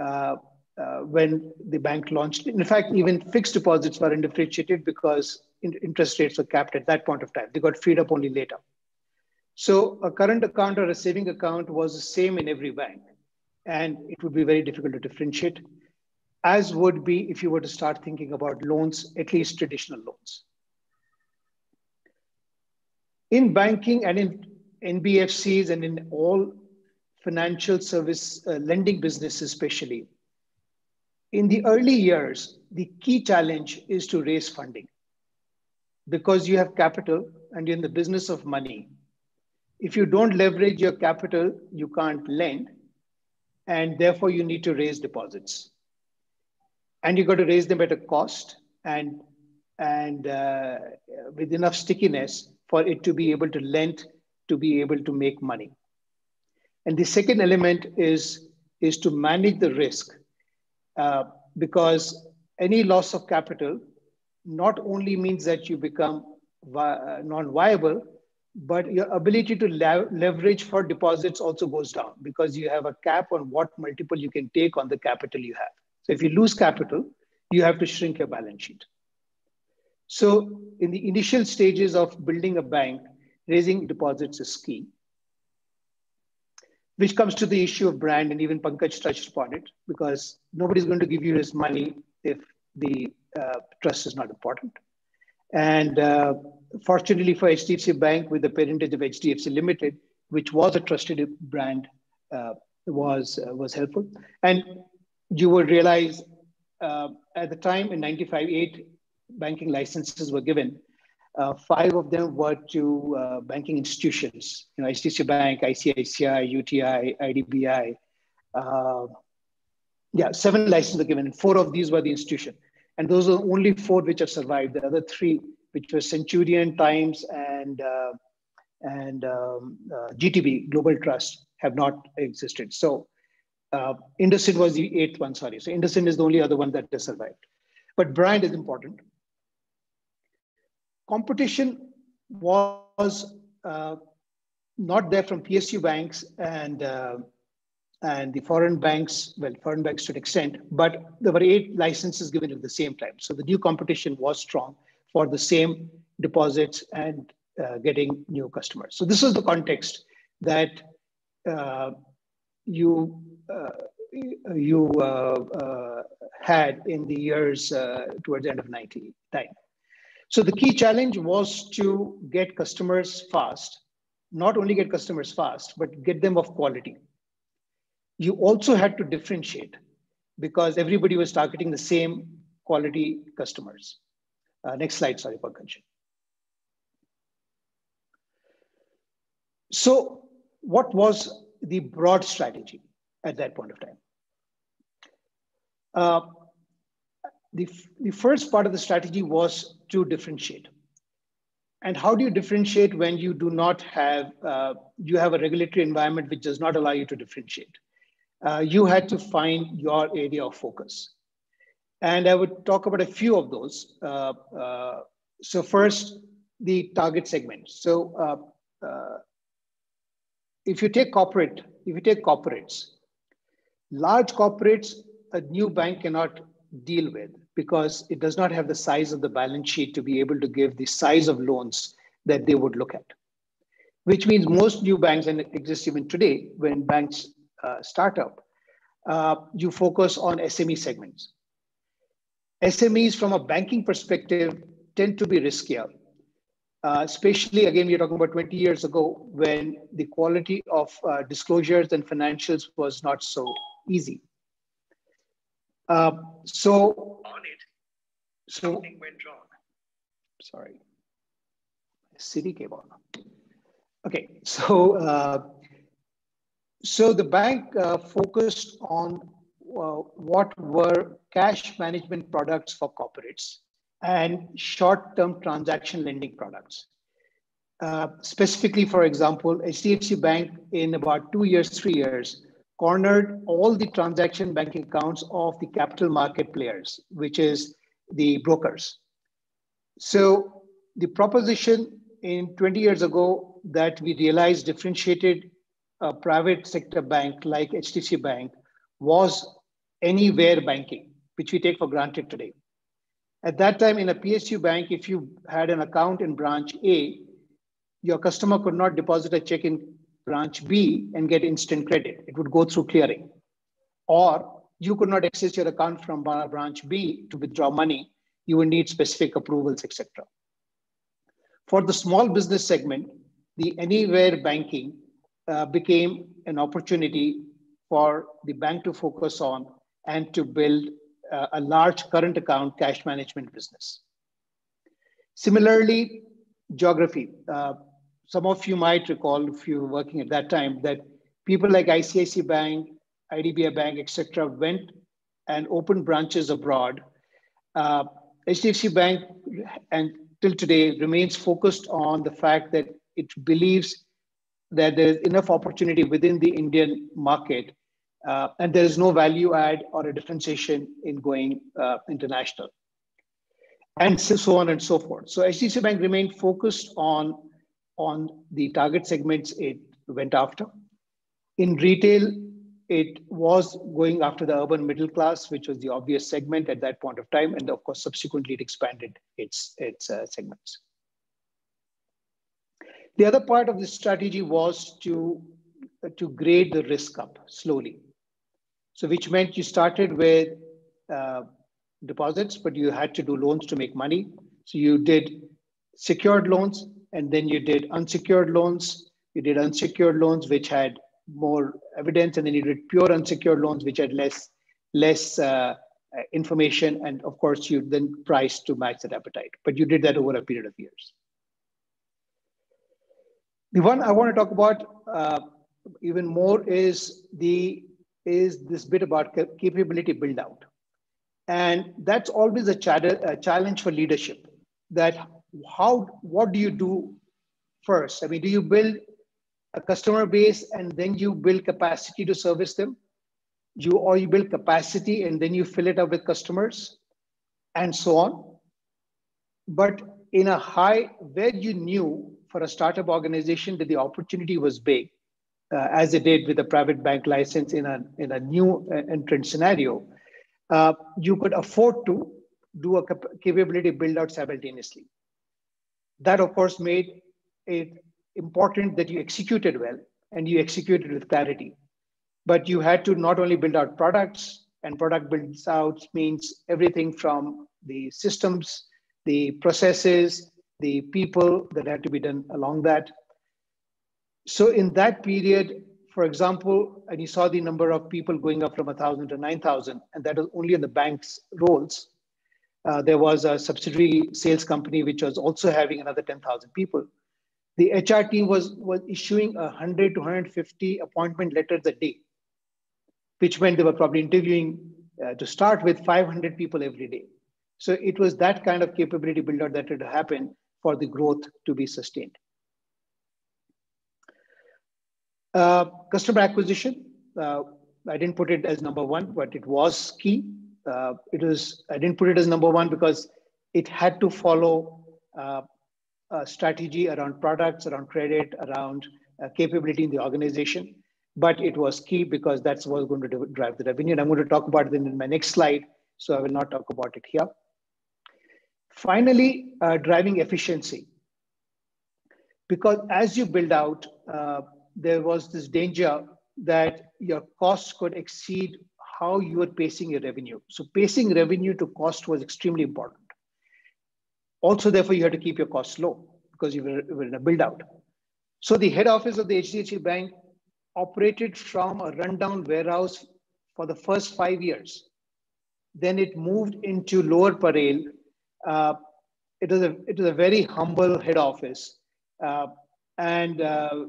S2: uh, uh, when the bank launched. In fact, even fixed deposits were undifferentiated because in interest rates were capped at that point of time. They got freed up only later. So, a current account or a saving account was the same in every bank, and it would be very difficult to differentiate as would be if you were to start thinking about loans, at least traditional loans. In banking and in NBFCs and in all financial service uh, lending businesses, especially, in the early years, the key challenge is to raise funding because you have capital and you're in the business of money. If you don't leverage your capital, you can't lend, and therefore you need to raise deposits. And you've got to raise them at a cost and and uh, with enough stickiness for it to be able to lend to be able to make money. And the second element is is to manage the risk uh, because any loss of capital not only means that you become vi- uh, non-viable but your ability to leverage for deposits also goes down because you have a cap on what multiple you can take on the capital you have so if you lose capital, you have to shrink your balance sheet. So in the initial stages of building a bank, raising deposits is key. which comes to the issue of brand, and even Pankaj touched upon it, because nobody's going to give you his money if the uh, trust is not important. And uh, fortunately for HDFC Bank, with the parentage of HDFC Limited, which was a trusted brand, uh, was uh, was helpful. And you would realize uh, at the time in 95, eight banking licenses were given. Uh, five of them were to uh, banking institutions, you know, HDFC Bank, ICICI, UTI, IDBI. Uh, yeah, seven licenses were given, and four of these were the institution. And those are only four which have survived. The other three, which were Centurion, Times, and uh, and um, uh, GTB, Global Trust, have not existed. So uh, IndusInd was the eighth one, sorry. So IndusInd is the only other one that has survived. But brand is important. Competition was uh, not there from PSU banks and uh, and the foreign banks, well, foreign banks to an extent, but there were eight licenses given at the same time. So the new competition was strong for the same deposits and uh, getting new customers. So this is the context that uh, you uh, you uh, uh, had in the years towards the end of 99. So the key challenge was to get customers fast, not only get customers fast, but get them of quality. You also had to differentiate because everybody was targeting the same quality customers. Uh, next slide, sorry, Pankaj. So what was the broad strategy at that point of time? Uh, the, the first part of the strategy was to differentiate. And how do you differentiate when you do not have, uh, you have a regulatory environment which does not allow you to differentiate? Uh, you had to find your area of focus. And I would talk about a few of those. Uh, uh so first, the target segment. So uh, uh, if you take corporate, if you take corporates, large corporates, a new bank cannot deal with because it does not have the size of the balance sheet to be able to give the size of loans that they would look at. Which means most new banks, and it exists even today, when banks uh, start up, uh, you focus on SME segments. SMEs, from a banking perspective, tend to be riskier uh, especially again, we're talking about 20 years ago when the quality of uh, disclosures and financials was not so easy. Uh, so, on it, so, something went wrong. Sorry, Siri came on. Okay, so uh, so the bank uh, focused on what were cash management products for corporates and short-term transaction lending products. Uh, specifically, for example, HDFC Bank in about two years, three years, cornered all the transaction banking accounts of the capital market players, which is the brokers. So the proposition in 20 years ago that we realized differentiated a private sector bank like HDFC Bank was anywhere banking, which we take for granted today. At that time, in a PSU bank, if you had an account in branch A, your customer could not deposit a check in branch B and get instant credit. It would go through clearing. Or you could not access your account from branch B to withdraw money. You would need specific approvals, etc. For the small business segment, the anywhere banking uh, became an opportunity for the bank to focus on and to build uh, a large current account cash management business. Similarly, geography. Uh, some of you might recall, if you were working at that time, that people like ICICI Bank, IDBI Bank, etc., went and opened branches abroad. Uh, HDFC Bank, and till today, remains focused on the fact that it believes that there is enough opportunity within the Indian market uh, and there is no value add or a differentiation in going uh, international, and so on and so forth. So HDFC Bank remained focused on, on the target segments it went after. In retail, it was going after the urban middle class, which was the obvious segment at that point of time. And of course, subsequently, it expanded its, its uh, segments. The other part of the strategy was to to grade the risk up slowly. So which meant you started with uh, deposits, but you had to do loans to make money. So you did secured loans, and then you did unsecured loans. You did unsecured loans, which had more evidence, and then you did pure unsecured loans, which had less less uh, information, and of course you then priced to match that appetite. But you did that over a period of years. The one I want to talk about uh, even more is the is this bit about capability build out, and that's always a, challenge for leadership. That how what do you do first? I mean, do you build a customer base and then you build capacity to service them? You or you build capacity and then you fill it up with customers, and so on. But in a high where you knew for a startup organization that the opportunity was big, uh, as it did with a private bank license in a, in a new uh, entrant scenario, uh, you could afford to do a cap capability build out simultaneously. That, of course, made it important that you executed well and you executed with clarity. But you had to not only build out products, and product builds out means everything from the systems, the processes, the people that had to be done along that. So in that period, for example, and you saw the number of people going up from 1,000 to 9,000, and that was only in the bank's roles. Uh, there was a subsidiary sales company which was also having another 10,000 people. The HR team was, was issuing 100 to 150 appointment letters a day, which meant they were probably interviewing uh, to start with 500 people every day. So it was that kind of capability build out that had to happen for the growth to be sustained. Uh, customer acquisition, uh, I didn't put it as number one, but it was key. Uh, it was, I didn't put it as number one because it had to follow uh, a strategy around products, around credit, around uh, capability in the organization. But it was key because that's what's going to drive the revenue. And I'm going to talk about it in my next slide. So I will not talk about it here. Finally, driving efficiency. Because as you build out, there was this danger that your costs could exceed how you were pacing your revenue. So pacing revenue to cost was extremely important. Also, therefore, you had to keep your costs low because you were, were in a build out. So the head office of the HDFC Bank operated from a rundown warehouse for the first five years. Then it moved into Lower Parel uh, it was a it was a very humble head office, uh, and uh,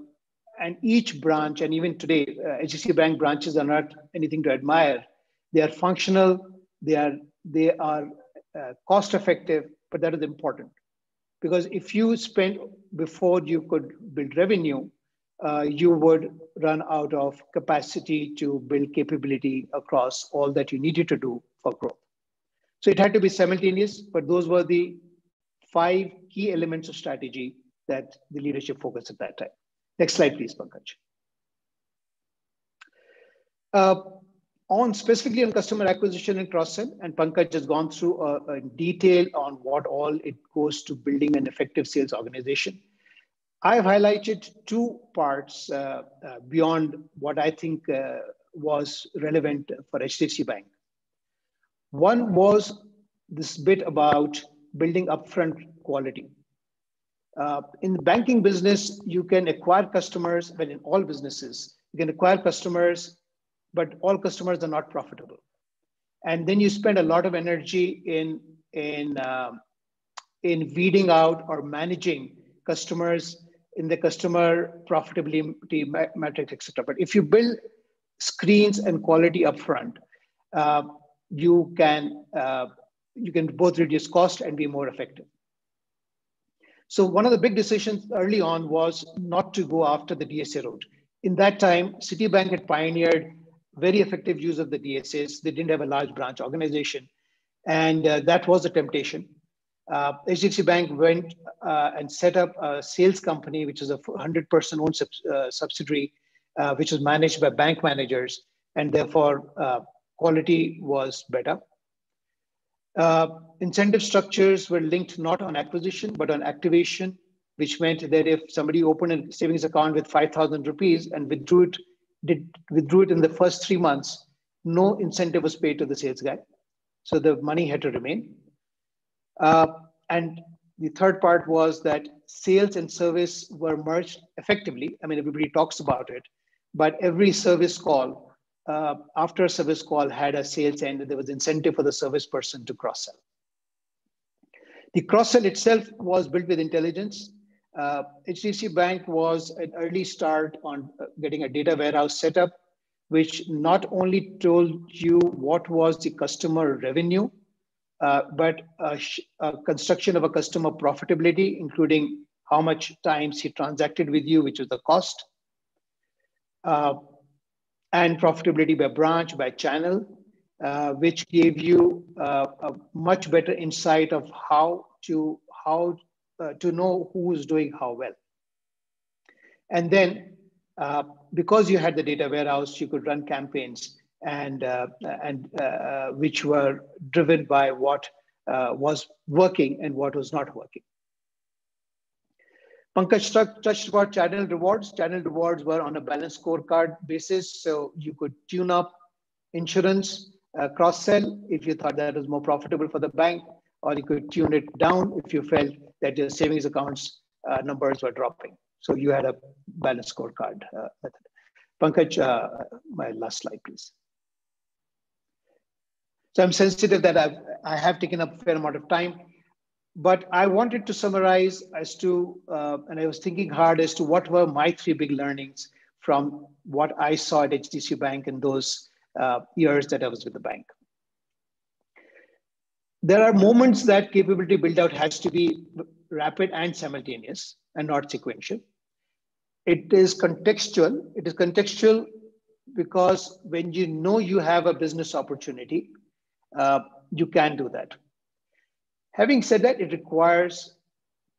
S2: and each branch, and even today, uh, Bank branches are not anything to admire. They are functional. They are they are uh, cost effective, but that is important because if you spend before you could build revenue, uh, you would run out of capacity to build capability across all that you needed to do for growth. So it had to be simultaneous, but those were the five key elements of strategy that the leadership focused at that time. Next slide, please, Pankaj. Uh, on specifically on customer acquisition and cross-sell, and Pankaj has gone through a, a, detail on what all it goes to building an effective sales organization. I've highlighted two parts uh, uh, beyond what I think uh, was relevant for HDFC Bank. One was this bit about building upfront quality. Uh, in the banking business, you can acquire customers, but in all businesses, you can acquire customers, but all customers are not profitable. And then you spend a lot of energy in, in, uh, in weeding out or managing customers in the customer profitability metrics, etc. But if you build screens and quality upfront, uh, you can uh, you can both reduce cost and be more effective. So one of the big decisions early on was not to go after the DSA route. In that time, Citibank had pioneered very effective use of the DSAs. They didn't have a large branch organization, and uh, that was a temptation. Uh, HDFC Bank went uh, and set up a sales company, which is a 100% owned sub uh, subsidiary, uh, which was managed by bank managers, and therefore uh, quality was better. Uh, incentive structures were linked not on acquisition, but on activation which meant that if somebody opened a savings account with 5,000 rupees and withdrew it, did, withdrew it in the first three months, no incentive was paid to the sales guy. So the money had to remain. Uh, and the third part was that sales and service were merged effectively. I mean, everybody talks about it, but every service call, uh, after a service call had a sales end, there was incentive for the service person to cross sell. The cross sell itself was built with intelligence. Uh, Bank was an early start on uh, getting a data warehouse set up, which not only told you what was the customer revenue, uh, but a, a, construction of a customer profitability, including how much times he transacted with you, which is the cost, uh, and profitability by branch, by channel, uh, which gave you uh, a much better insight of how to how uh, to know who is doing how well. And then, because you had the data warehouse, you could run campaigns and uh, and uh, which were driven by what uh, was working and what was not working. Pankaj touched about channel rewards. Channel rewards were on a balanced scorecard basis, so you could tune up insurance uh, cross sell if you thought that was more profitable for the bank, or you could tune it down if you felt that your savings accounts uh, numbers were dropping. So you had a balanced scorecard uh, method. Pankaj, my last slide, please. So I'm sensitive that I've, I have taken up a fair amount of time, but I wanted to summarize as to, uh, and I was thinking hard as to what were my three big learnings from what I saw at HDFC Bank in those uh, years that I was with the bank. There are moments that capability build out has to be rapid and simultaneous and not sequential. It is contextual. It is contextual because when you know you have a business opportunity, uh, you can do that. Having said that, it requires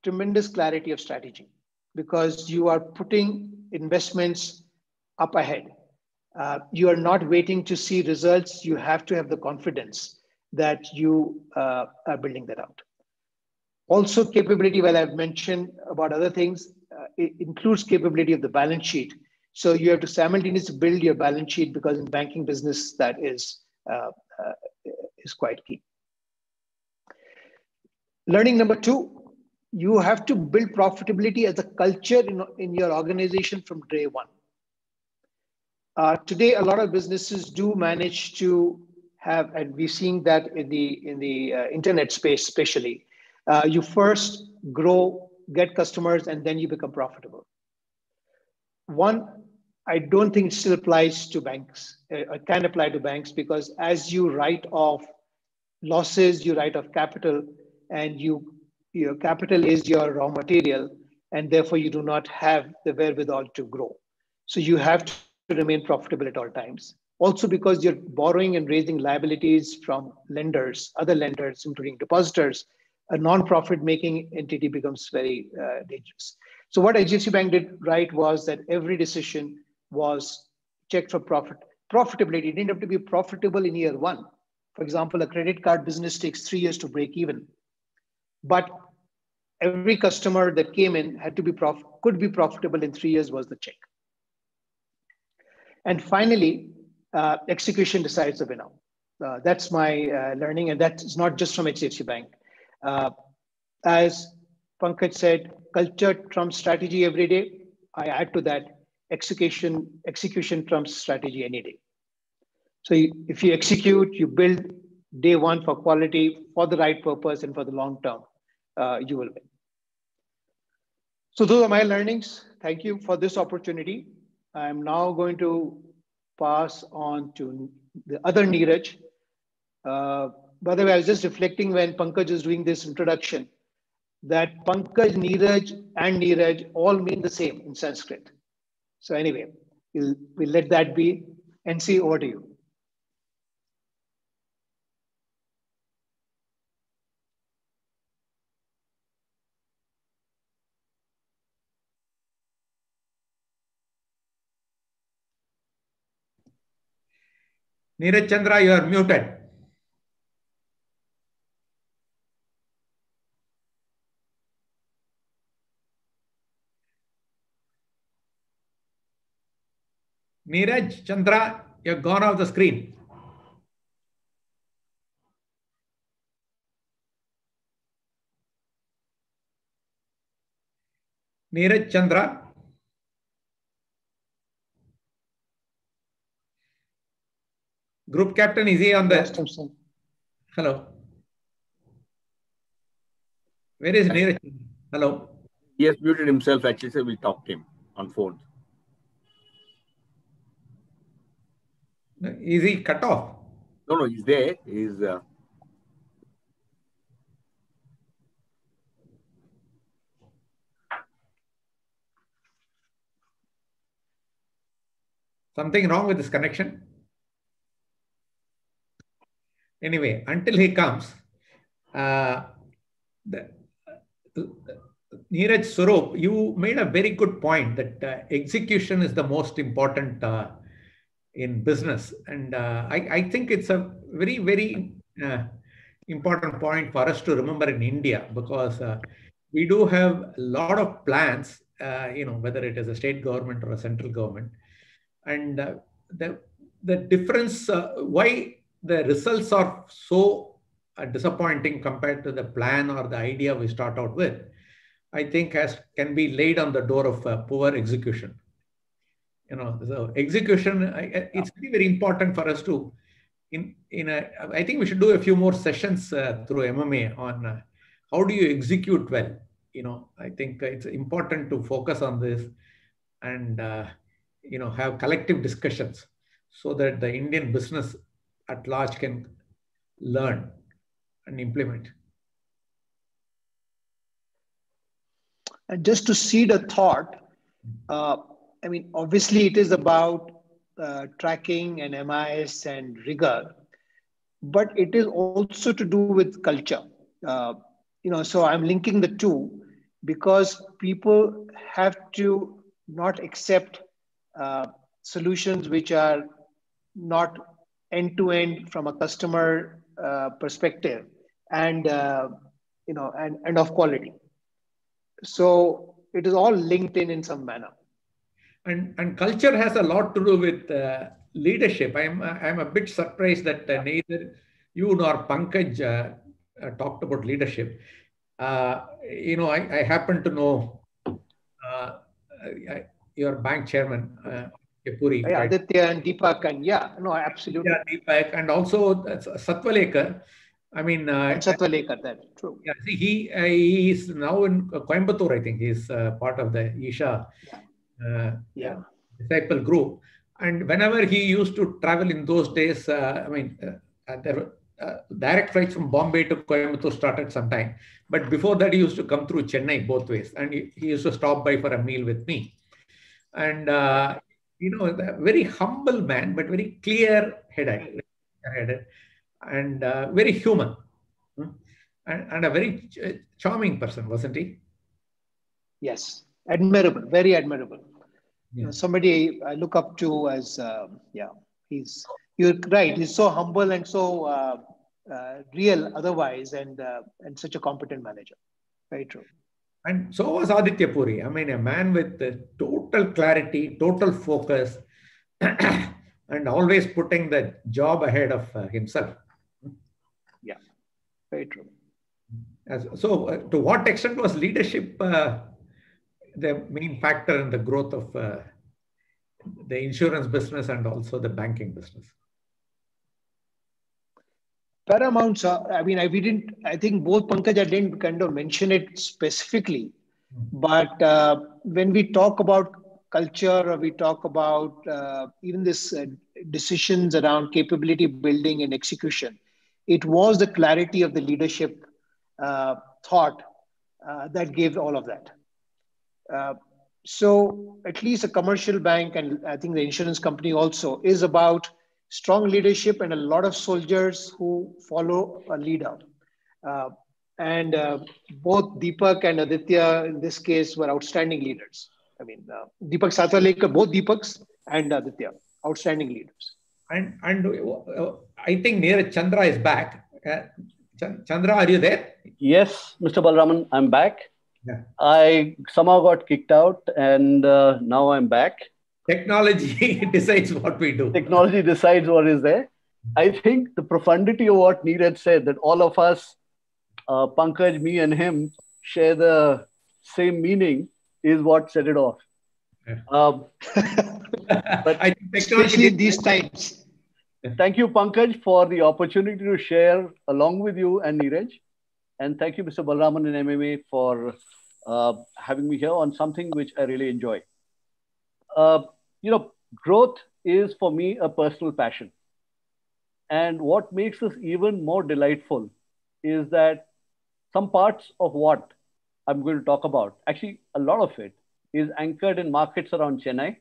S2: tremendous clarity of strategy because you are putting investments up ahead. Uh, you are not waiting to see results. You have to have the confidence that you uh, are building that out. Also, capability, well, I've mentioned about other things, uh, it includes capability of the balance sheet. So you have to simultaneously build your balance sheet because in banking business, that is uh, uh, is quite key. Learning number two, you have to build profitability as a culture in, in your organization from day one. Uh, today, a lot of businesses do manage to have, and we're seeing that in the in the uh, internet space, especially. Uh, you first grow, get customers, and then you become profitable. One, I don't think it still applies to banks. Uh, it can apply to banks because as you write off losses, you write off capital, and you your capital is your raw material, and therefore you do not have the wherewithal to grow. So you have to remain profitable at all times. Also, because you're borrowing and raising liabilities from lenders, other lenders, including depositors, a non-profit making entity becomes very uh, dangerous. So what HDFC Bank did right was that every decision was checked for profit profitability. It didn't have to be profitable in year one. For example, a credit card business takes three years to break even. But every customer that came in had to be prof- could be profitable in three years was the check. And finally, uh, execution decides the winner. Uh, that's my uh, learning, and that's not just from HDFC Bank. Uh, as Pankaj said, culture trumps strategy every day. I add to that execution, execution trumps strategy any day. So you, if you execute, you build day one for quality, for the right purpose, and for the long term, uh, you will win. So those are my learnings. Thank you for this opportunity. I'm now going to pass on to the other Neeraj. Uh, by the way, I was just reflecting when Pankaj was doing this introduction that Pankaj, Neeraj, and Neeraj all mean the same in Sanskrit. So anyway, we'll, we'll let that be. and see over to you.
S3: Neeraj Chandra, you are muted. Neeraj Chandra, you're gone off the screen. Neeraj Chandra, Group captain, is he on the? Hello. Where is Neeraj? Hello.
S1: He has muted himself actually, so we'll talk to him on phone.
S3: Is he cut off?
S1: No, no, he's there. He's. Uh...
S3: Something wrong with this connection? Anyway, until he comes, uh, the, Neeraj Swaroop, you made a very good point that uh, execution is the most important uh, in business. And uh, I, I, think it's a very, very uh, important point for us to remember in India because uh, we do have a lot of plans, uh, you know, whether it is a state government or a central government. And the, the difference, why the results are so disappointing compared to the plan or the idea we start out with I think has can be laid on the door of uh, poor execution. You know, so execution it's very very important for us to in in a. I think we should do a few more sessions uh, through MMA on uh, how do you execute well. You know, I think it's important to focus on this and uh, you know have collective discussions so that the Indian business at large can learn and implement.
S2: And just to seed a thought, uh, I mean, obviously it is about uh, tracking and MIS and rigor, but it is also to do with culture. Uh, you know, so I'm linking the two because people have to not accept uh, solutions which are not end to end from a customer uh, perspective and uh, you know and, and of quality so it is all linked in in some manner.
S3: And, and culture has a lot to do with uh, leadership. I'm, I'm a bit surprised that uh, neither you nor Pankaj uh, uh talked about leadership. Uh, you know, I, I happen to know uh, your bank chairman, Puri.
S2: Yeah, right? Aditya and Deepak, and yeah, no, absolutely.
S3: Yeah, Deepak, and also Satwalekar I mean, uh,
S2: Chatwalekar, that's true.
S3: Yeah, see, he uh, he is now in Coimbatore. I think he's uh, part of the Isha
S2: uh, yeah.
S3: disciple group. And whenever he used to travel in those days, uh, I mean, uh, there direct flights from Bombay to Coimbatore started sometime. But before that, he used to come through Chennai both ways, and he, he used to stop by for a meal with me. And you know, a very humble man, but very clear-headed. headed and uh, very human hmm? and, and, a very ch- charming person, wasn't he?
S2: Yes, admirable, very admirable. Yeah. somebody I look up to as, um, yeah, he's, you're right, he's so humble and so uh, uh, real otherwise and, uh, and such a competent manager. Very true.
S3: And so was Aditya Puri. I mean, a man with total clarity, total focus, and always putting the job ahead of uh, himself.
S2: Very true.
S3: As, so, uh, to what extent was leadership uh, the main factor in the growth of uh, the insurance business and also the banking business?
S2: Paramount, I mean, I we didn't. I think both Pankaj didn't kind of mention it specifically, mm-hmm. but uh, when we talk about culture or we talk about uh, even this uh, decisions around capability building and execution, it was the clarity of the leadership uh, thought uh, that gave all of that. Uh, so at least a commercial bank and I think the insurance company also is about strong leadership and a lot of soldiers who follow a leader. Uh, and uh, both Deepak and Aditya in this case were outstanding leaders. I mean, uh, Deepak Satwalekar, both Deepaks and Aditya, outstanding leaders.
S3: And, and I think Neeraj Chandra is back. Uh, Chandra, are you there?
S5: Yes, Mr. Balraman, I'm back. Yeah. I somehow got kicked out and uh, now I'm back.
S3: Technology decides what we do.
S5: Technology decides what is there. I think the profundity of what Neeraj said, that all of us, uh, Pankaj, me, and him, share the same meaning, is what set it off.
S3: Yeah.
S5: Um,
S3: but I think
S2: Especially these times.
S5: Thank you, Pankaj, for the opportunity to share along with you and Neeraj. And thank you, Mr. Balraman and MMA, for uh, having me here on something which I really enjoy. Uh, you know, growth is for me a personal passion. And what makes this even more delightful is that some parts of what I'm going to talk about, actually, a lot of it is anchored in markets around Chennai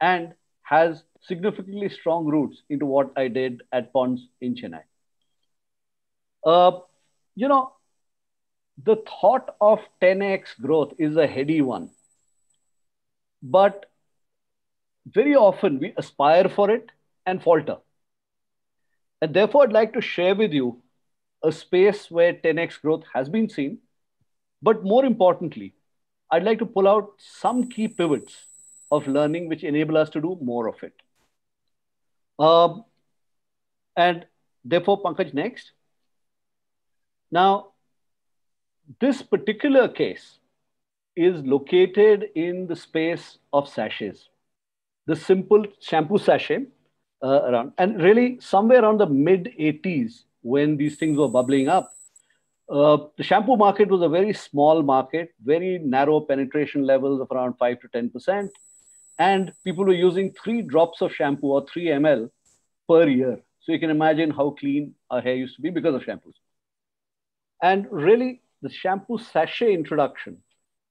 S5: and has significantly strong roots into what I did at Ponds in Chennai. Uh, you know, the thought of 10x growth is a heady one. But very often we aspire for it and falter. And therefore, I'd like to share with you a space where 10x growth has been seen. But more importantly, I'd like to pull out some key pivots of learning which enable us to do more of it. Um, and therefore, Pankaj, next. Now, this particular case is located in the space of sachets. The simple shampoo sachet uh, around, and really somewhere around the mid 80s when these things were bubbling up, uh, the shampoo market was a very small market, very narrow penetration levels of around 5 to 10%. And people were using three drops of shampoo or 3 ml per year. So you can imagine how clean our hair used to be because of shampoos. And really, the shampoo sachet introduction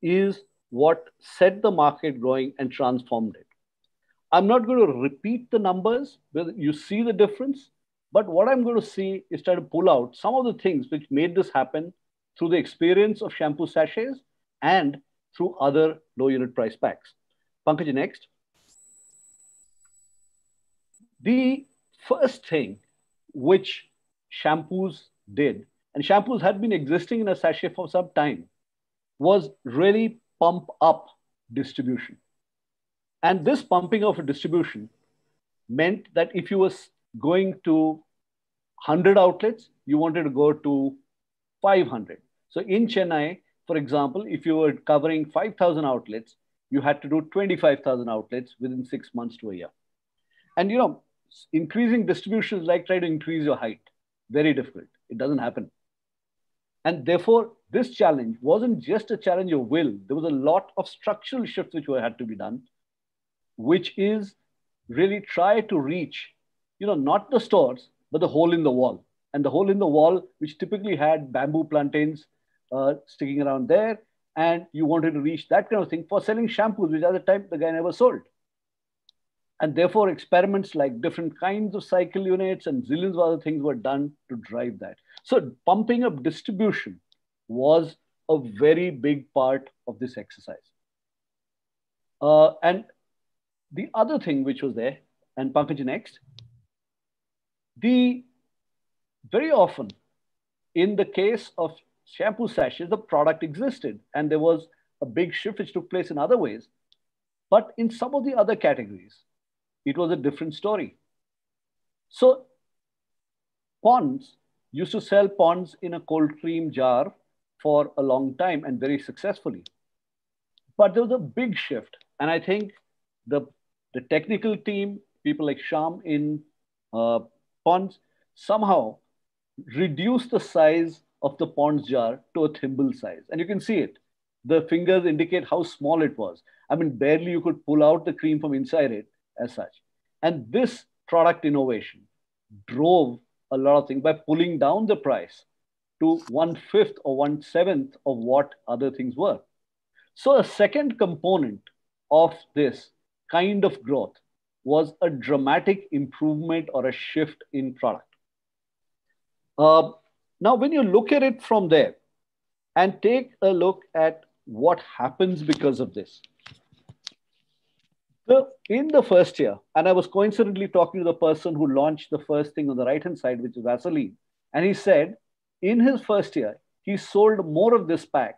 S5: is what set the market growing and transformed it. I'm not going to repeat the numbers, you see the difference. But what I'm going to see is try to pull out some of the things which made this happen through the experience of shampoo sachets and through other low unit price packs. Pankaj, next. The first thing which shampoos did, and shampoos had been existing in a sachet for some time, was really pump up distribution. And this pumping of a distribution meant that if you were going to 100 outlets, you wanted to go to 500. So in Chennai, for example, if you were covering 5,000 outlets, you had to do 25,000 outlets within six months to a year. And you know, increasing distribution is like trying to increase your height. Very difficult. It doesn't happen. And therefore, this challenge wasn't just a challenge of will. There was a lot of structural shifts which had to be done, which is really try to reach, you know, not the stores, but the hole in the wall. And the hole in the wall, which typically had bamboo plantains uh, sticking around there, and you wanted to reach that kind of thing for selling shampoos, which at the time the guy never sold. And therefore, experiments like different kinds of cycle units and zillions of other things were done to drive that. So, pumping up distribution was a very big part of this exercise. Uh, and the other thing which was there, and Pankaj next, the very often in the case of shampoo sachets, the product existed and there was a big shift which took place in other ways. But in some of the other categories, it was a different story. So Ponds used to sell Ponds in a cold cream jar for a long time and very successfully. But there was a big shift. And I think the, the technical team, people like Sham in uh, Ponds, somehow reduced the size of the Ponds jar to a thimble size. And you can see it. The fingers indicate how small it was. I mean, barely you could pull out the cream from inside it as such. And this product innovation drove a lot of things by pulling down the price to one fifth or one seventh of what other things were. So, a second component of this kind of growth was a dramatic improvement or a shift in product. Uh, now, when you look at it from there and take a look at what happens because of this, so in the first year, and I was coincidentally talking to the person who launched the first thing on the right hand side, which is Vaseline, and he said in his first year, he sold more of this pack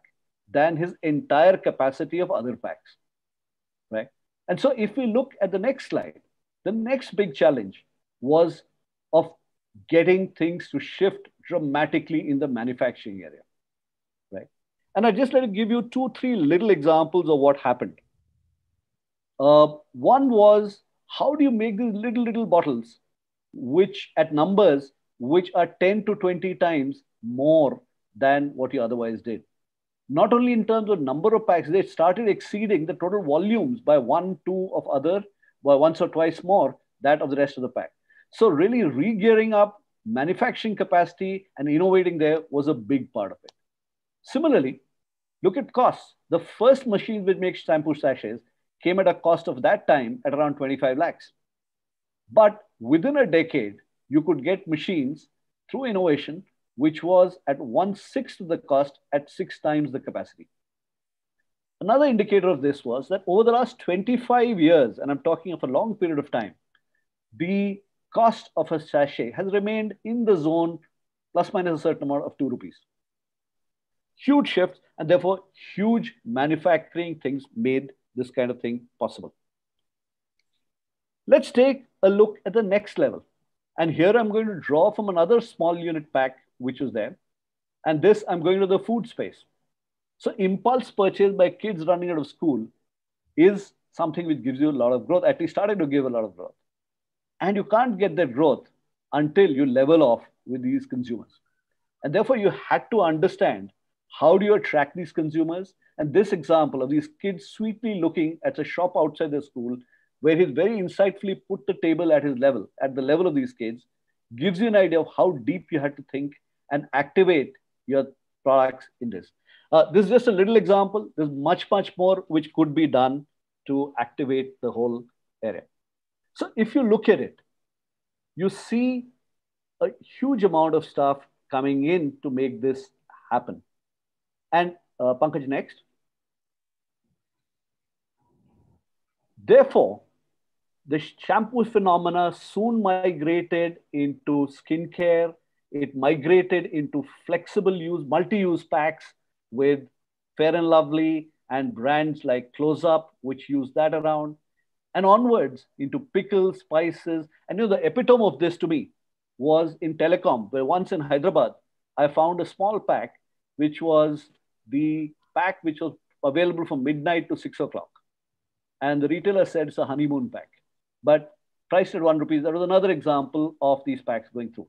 S5: than his entire capacity of other packs, right? And so if we look at the next slide, the next big challenge was of getting things to shift dramatically in the manufacturing area, right? And I just let to give you two, three little examples of what happened. Uh, one was how do you make these little, little bottles, which at numbers, which are 10 to 20 times more than what you otherwise did. Not only in terms of number of packs, they started exceeding the total volumes by one, two of other, by once or twice more that of the rest of the pack. So really re-gearing up manufacturing capacity and innovating there was a big part of it. Similarly, look at costs. The first machine which makes shampoo sachets came at a cost of that time at around 25 lakhs. But within a decade, you could get machines through innovation, which was at one sixth of the cost at six times the capacity. Another indicator of this was that over the last 25 years, and I'm talking of a long period of time, the cost of a sachet has remained in the zone plus minus a certain amount of two rupees. Huge shifts, and therefore huge manufacturing things made this kind of thing possible. Let's take a look at the next level. And here I'm going to draw from another small unit pack, which was there. And this, I'm going to the food space. So impulse purchase by kids running out of school is something which gives you a lot of growth, at least started to give a lot of growth. And you can't get that growth until you level off with these consumers. And therefore, you had to understand how do you attract these consumers? And this example of these kids sweetly looking at a shop outside the school, where he's very insightfully put the table at his level, at the level of these kids, gives you an idea of how deep you had to think and activate your products in this. Uh, this is just a little example. There's much, much more which could be done to activate the whole area. So if you look at it, you see a huge amount of stuff coming in to make this happen. And uh, Pankaj, next. Therefore, the shampoo phenomena soon migrated into skincare. It migrated into flexible use, multi-use packs with Fair and Lovely and brands like Close Up, which use that around and onwards into pickles, spices. And you know, the epitome of this to me was in telecom, where once in Hyderabad, I found a small pack, which was the pack which was available from midnight to six o'clock. And the retailer said it's a honeymoon pack, but priced at one rupees. That was another example of these packs going through.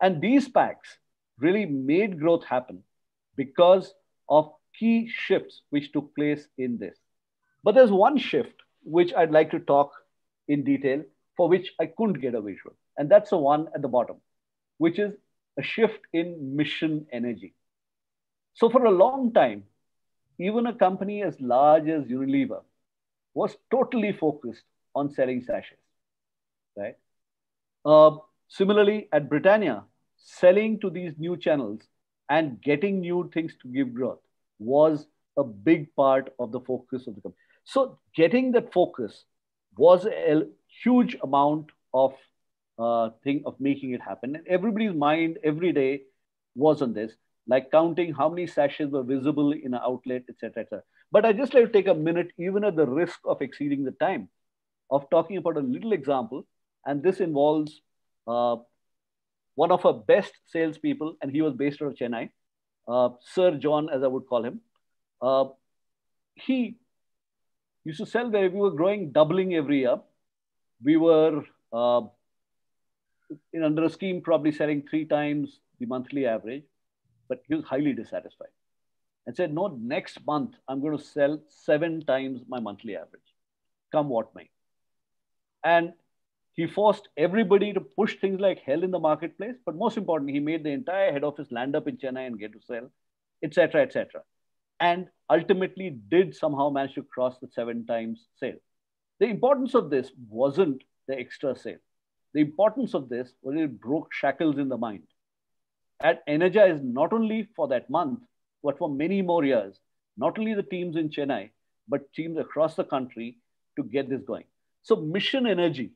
S5: And these packs really made growth happen because of key shifts which took place in this. But there's one shift which I'd like to talk in detail, for which I couldn't get a visual. And that's the one at the bottom, which is a shift in mission energy. So for a long time, even a company as large as Unilever was totally focused on selling sachets, right? Uh, similarly, at Britannia, selling to these new channels and getting new things to give growth was a big part of the focus of the company. So getting that focus was a huge amount of uh, thing of making it happen. And everybody's mind every day was on this, like counting how many sachets were visible in an outlet, etc., etc. But I just like to take a minute, even at the risk of exceeding the time, of talking about a little example. And this involves uh, one of our best salespeople, and he was based out of Chennai, uh, Sir John, as I would call him. Uh, he used to sell where we were growing, doubling every year. We were uh, in under a scheme probably selling three times the monthly average, but he was highly dissatisfied and said, no, next month I'm going to sell seven times my monthly average, come what may. And he forced everybody to push things like hell in the marketplace, but most importantly, he made the entire head office land up in Chennai and get to sell, etc., etc and ultimately did somehow manage to cross the seven times sale. The importance of this wasn't the extra sale. The importance of this was it broke shackles in the mind. At energized not only for that month, but for many more years, not only the teams in Chennai, but teams across the country to get this going. So mission energy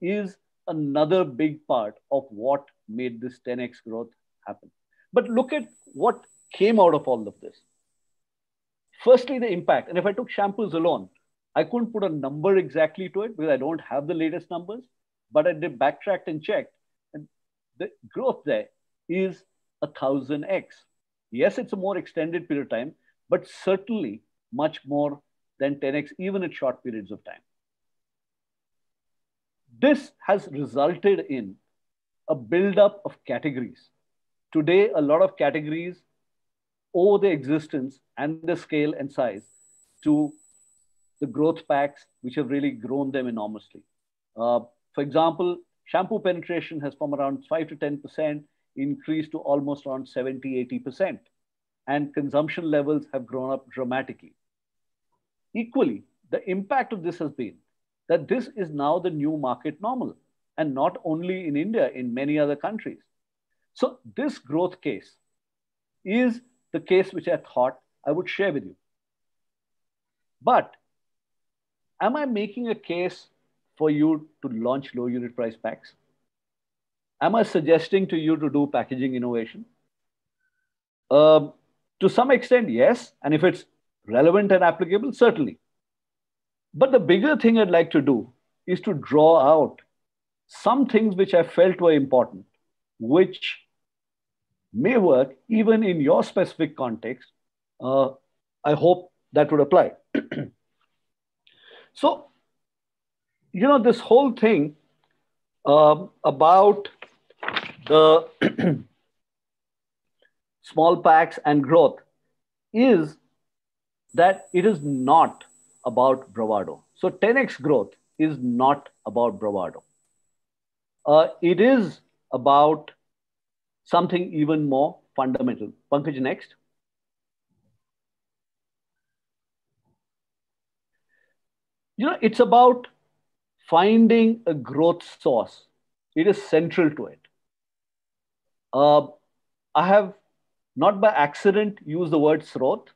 S5: is another big part of what made this 10x growth happen. But look at what came out of all of this. Firstly, the impact. And if I took shampoos alone, I couldn't put a number exactly to it because I don't have the latest numbers, but I did backtracked and checked. And the growth there is a thousand X. Yes, it's a more extended period of time, but certainly much more than 10X, even at short periods of time. This has resulted in a buildup of categories. Today, a lot of categories owe their existence and the scale and size to the growth packs, which have really grown them enormously. Uh, for example, shampoo penetration has from around 5 to 10% increased to almost around 70, 80%. And consumption levels have grown up dramatically. Equally, the impact of this has been that this is now the new market normal, and not only in India, in many other countries. So, this growth case is the case which I thought I would share with you. But am I making a case for you to launch low unit price packs? Am I suggesting to you to do packaging innovation? Uh, to some extent, yes. And if it's relevant and applicable, certainly. But the bigger thing I'd like to do is to draw out some things which I felt were important, which may work even in your specific context. Uh, I hope that would apply. so, you know, this whole thing um, about the small packs and growth is that it is not about bravado. So 10x growth is not about bravado. Uh, it is about something even more fundamental. Pankaj, next. You know, it's about finding a growth source. It is central to it. Uh, I have not by accident used the word srot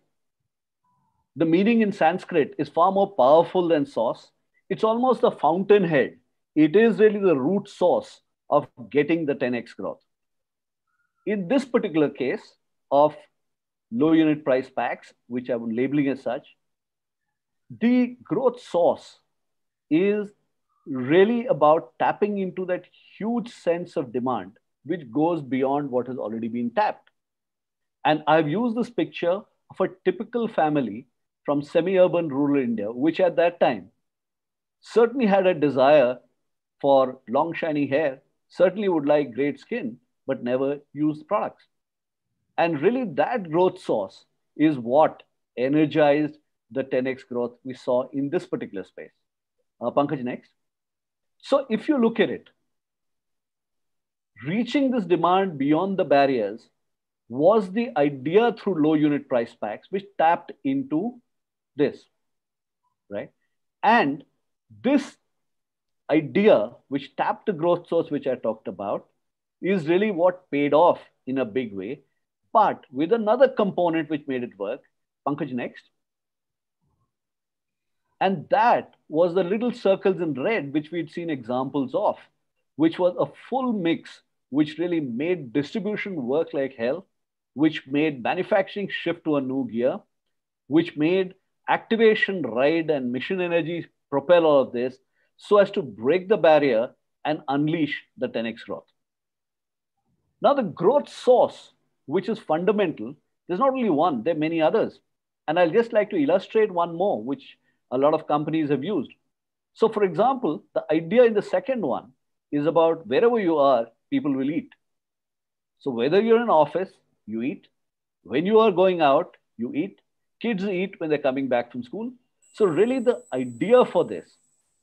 S5: the meaning in Sanskrit is far more powerful than source. It's almost the fountainhead. It is really the root source of getting the 10x growth. In this particular case of low unit price packs, which I'm labeling as such, the growth source is really about tapping into that huge sense of demand, which goes beyond what has already been tapped. And I've used this picture of a typical family from semi-urban rural India, which at that time certainly had a desire for long shiny hair, certainly would like great skin, but never used products. And really that growth source is what energized the 10x growth we saw in this particular space. Uh, Pankaj, next. So if you look at it, reaching this demand beyond the barriers was the idea through low unit price packs, which tapped into this, right? And this idea, which tapped the growth source, which I talked about, is really what paid off in a big way. But with another component which made it work, Pankaj next. And that was the little circles in red, which we'd seen examples of, which was a full mix, which really made distribution work like hell, which made manufacturing shift to a new gear, which made activation, ride, and mission energy propel all of this so as to break the barrier and unleash the 10x growth. Now, the growth source, which is fundamental, there's not only one, there are many others. And I'll just like to illustrate one more, which a lot of companies have used. So, for example, the idea in the second one is about wherever you are, people will eat. So, whether you're in office, you eat. When you are going out, you eat kids eat when they're coming back from school. So really the idea for this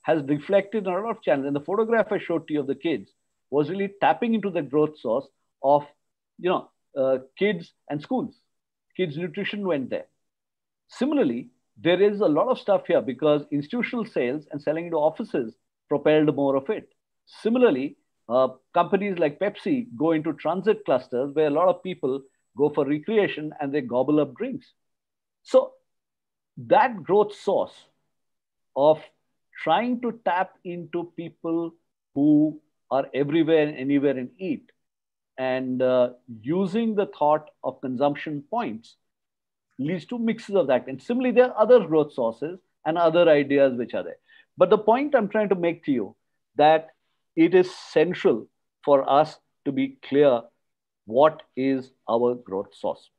S5: has reflected on a lot of channels. And the photograph I showed to you of the kids was really tapping into the growth source of, you know, uh, kids and schools. Kids nutrition went there. Similarly, there is a lot of stuff here because institutional sales and selling into offices propelled more of it. Similarly, uh, companies like Pepsi go into transit clusters where a lot of people go for recreation and they gobble up drinks. So that growth source of trying to tap into people who are everywhere and anywhere and eat and uh, using the thought of consumption points leads to mixes of that. And similarly, there are other growth sources and other ideas which are there. But the point I'm trying to make to you that it is central for us to be clear what is our growth source.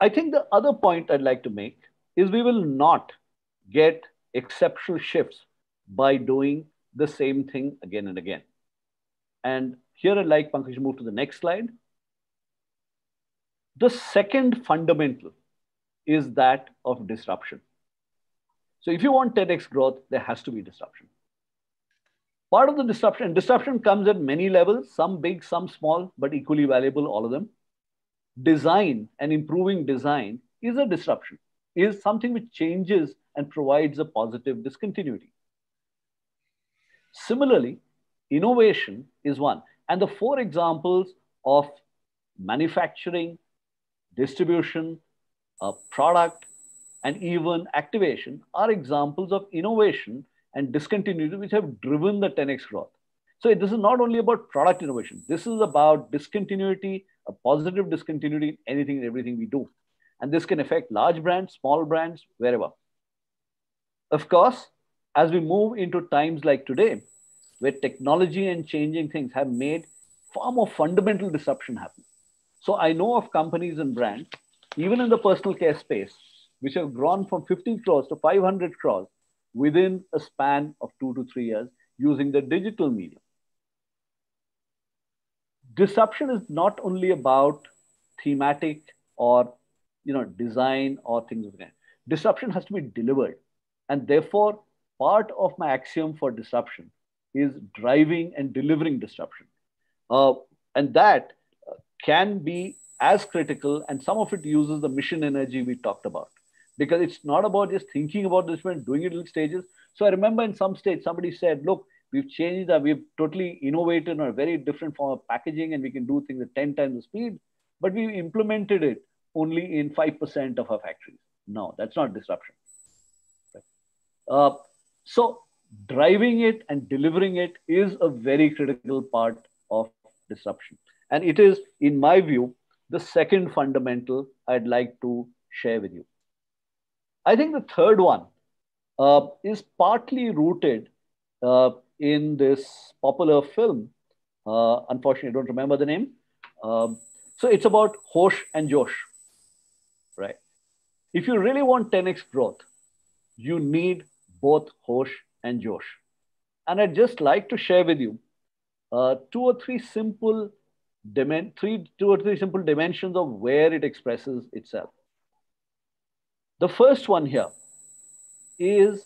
S5: I think the other point I'd like to make is we will not get exceptional shifts by doing the same thing again and again. And here I'd like Pankaj to move to the next slide. The second fundamental is that of disruption. So if you want 10x growth, there has to be disruption. Part of the disruption, disruption comes at many levels, some big, some small, but equally valuable, all of them. Design and improving design is a disruption, is something which changes and provides a positive discontinuity. Similarly, innovation is one. And the four examples of manufacturing, distribution, uh, product, and even activation are examples of innovation and discontinuity which have driven the 10x growth. So this is not only about product innovation. This is about discontinuity, a positive discontinuity in anything and everything we do. And this can affect large brands, small brands, wherever. Of course, as we move into times like today, where technology and changing things have made far more fundamental disruption happen. So I know of companies and brands, even in the personal care space, which have grown from 50 crores to 500 crores within a span of two to three years using the digital medium. Disruption is not only about thematic or you know design or things of that. Disruption has to be delivered, and therefore part of my axiom for disruption is driving and delivering disruption, uh, and that can be as critical. And some of it uses the mission energy we talked about because it's not about just thinking about this and doing it in stages. So I remember in some stage somebody said, look, we've changed that, we've totally innovated on a very different form of packaging and we can do things at 10 times the speed, but we've implemented it only in 5% of our factories. No, that's not disruption. Uh, so driving it and delivering it is a very critical part of disruption. And it is, in my view, the second fundamental I'd like to share with you. I think the third one uh, is partly rooted uh, in this popular film. Uh, unfortunately, I don't remember the name. Um, so it's about Hosh and Josh, right? If you really want 10x growth, you need both Hosh and Josh. And I'd just like to share with you uh, two or three simple three, two or three simple dimensions of where it expresses itself. The first one here is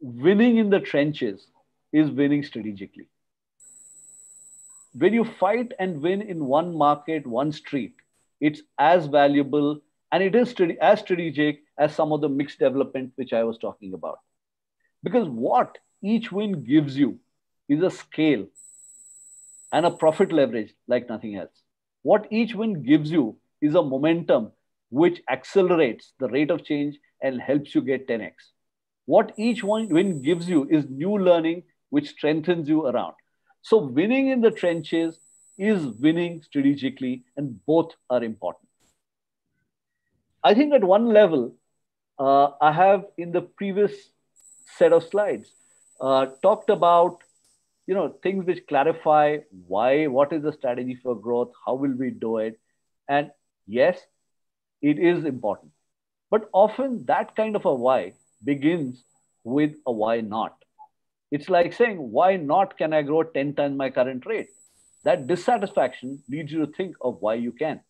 S5: winning in the trenches is winning strategically. When you fight and win in one market, one street, it's as valuable and it is as strategic as some of the mixed development which I was talking about. Because what each win gives you is a scale and a profit leverage like nothing else. What each win gives you is a momentum which accelerates the rate of change and helps you get 10x. What each one win gives you is new learning which strengthens you around. So winning in the trenches is winning strategically, and both are important. I think at one level, uh, I have in the previous set of slides uh, talked about you know things which clarify why, what is the strategy for growth, how will we do it, and yes, it is important. But often that kind of a why begins with a why not. It's like saying, why not can I grow 10 times my current rate? That dissatisfaction leads you to think of why you can.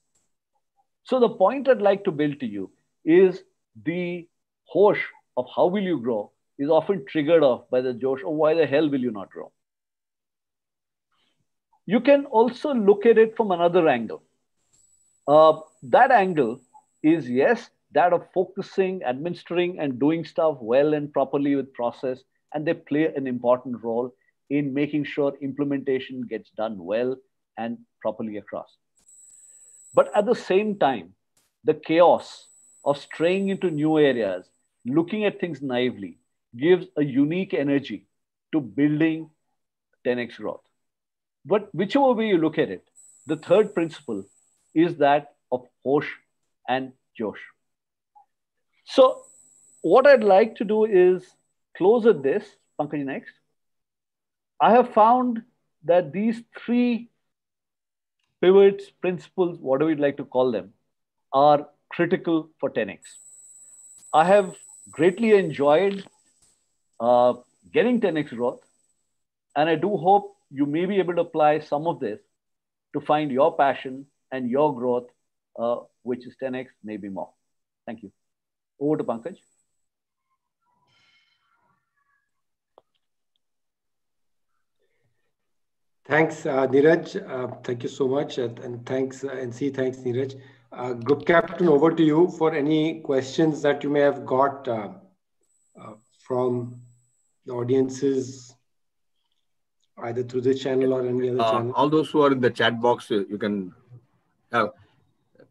S5: So the point I'd like to build to you is the hosh of how will you grow is often triggered off by the Josh, oh, why the hell will you not grow? You can also look at it from another angle. Uh, that angle is yes, that of focusing, administering, and doing stuff well and properly with process. And they play an important role in making sure implementation gets done well and properly across. But at the same time, the chaos of straying into new areas, looking at things naively, gives a unique energy to building 10x growth. But whichever way you look at it, the third principle is that of Hosh and Josh. So, what I'd like to do is close at this, Pankaj next. I have found that these three pivots, principles, whatever you'd like to call them, are critical for 10x. I have greatly enjoyed uh, getting 10x growth, and I do hope you may be able to apply some of this to find your passion and your growth, uh, which is 10x, maybe more. Thank you. Over to Pankaj.
S4: Thanks, uh, Neeraj. Uh, thank you so much. and thanks, uh, NC. Thanks, Neeraj. Uh, Group Captain, over to you for any questions that you may have got uh, uh, from the audiences, either through this channel or any other channel.
S1: All those who are in the chat box, you can.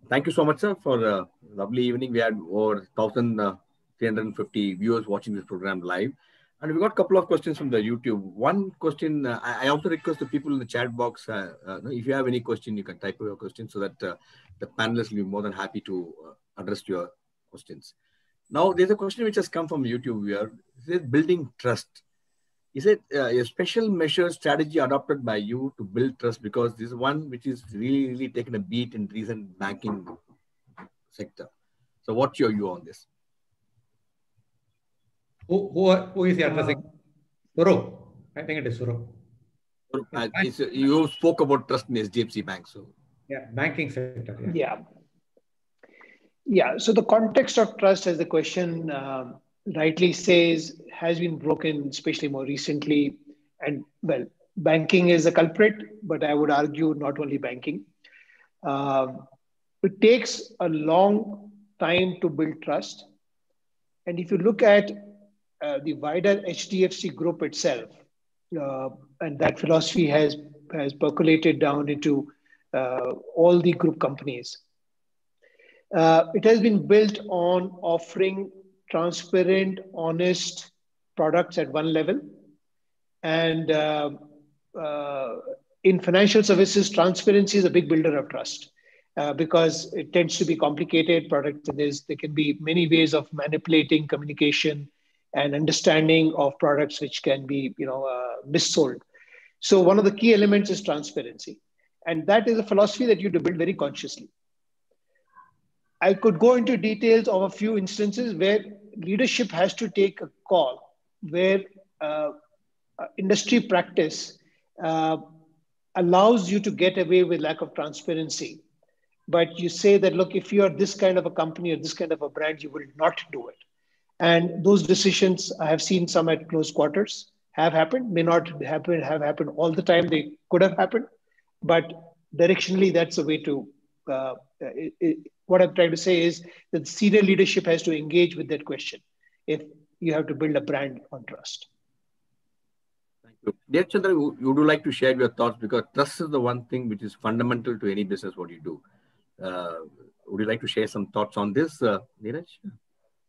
S1: thank you so much, sir, for a lovely evening. We had over 1,350 viewers watching this program live. And we got a couple of questions from the YouTube. One question, uh, I also request the people in the chat box, uh, uh, if you have any question, you can type your question so that uh, the panelists will be more than happy to uh, address your questions. Now, there's a question which has come from YouTube here. It building trust. Is it uh, a special measure strategy adopted by you to build trust? Because this is one which is really, really taken a beat in recent banking sector. So what's your view on this?
S3: Who, who, who is the addressing? Uh, Suru. I think it is Suru.
S1: Uh, you spoke about trust in HDFC Bank. So
S3: yeah, banking sector.
S2: Yeah. yeah. yeah. So the context of trust, as the question uh, rightly says, has been broken, especially more recently. And well, banking is a culprit, but I would argue not only banking. Uh, it takes a long time to build trust. And if you look at uh, the wider HDFC group itself, uh, and that philosophy has has percolated down into uh, all the group companies. Uh, it has been built on offering transparent, honest products at one level, and uh, uh, in financial services, transparency is a big builder of trust. Because it tends to be complicated. Products, and there's, there can be many ways of manipulating communication, and understanding of products which can be you know uh, missold. So one of the key elements is transparency. And that is a philosophy that you build very consciously. I could go into details of a few instances where leadership has to take a call where uh, uh industry practice uh, allows you to get away with lack of transparency but you say that look if you are this kind of a company or this kind of a brand you will not do it and those decisions, I have seen some at close quarters have happened, may not happen, have happened all the time. They could have happened, but directionally, that's a way to. Uh, it, it, what I'm trying to say is that senior leadership has to engage with that question if you have to build a brand on trust.
S1: Thank you. Dear Chandra, would you like to share your thoughts because trust is the one thing which is fundamental to any business what you do. Uh, would you like to share some thoughts on this, uh, Neeraj?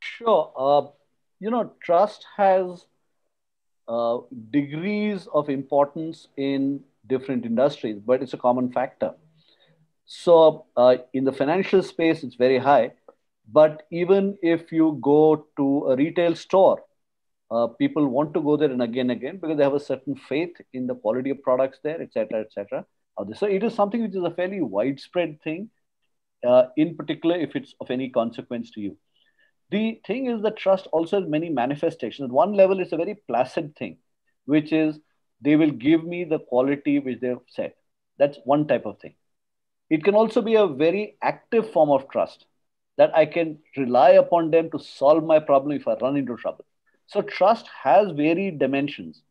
S5: Sure. Uh, you know, trust has uh, degrees of importance in different industries, but it's a common factor. So, uh, in the financial space, it's very high. But even if you go to a retail store, uh, people want to go there and again and again because they have a certain faith in the quality of products there, etc., etc. So it is something which is a fairly widespread thing, uh, in particular if it's of any consequence to you. The thing is that trust also has many manifestations. At one level, it's a very placid thing, which is they will give me the quality which they've said. That's one type of thing. It can also be a very active form of trust that I can rely upon them to solve my problem if I run into trouble. So, trust has varied dimensions,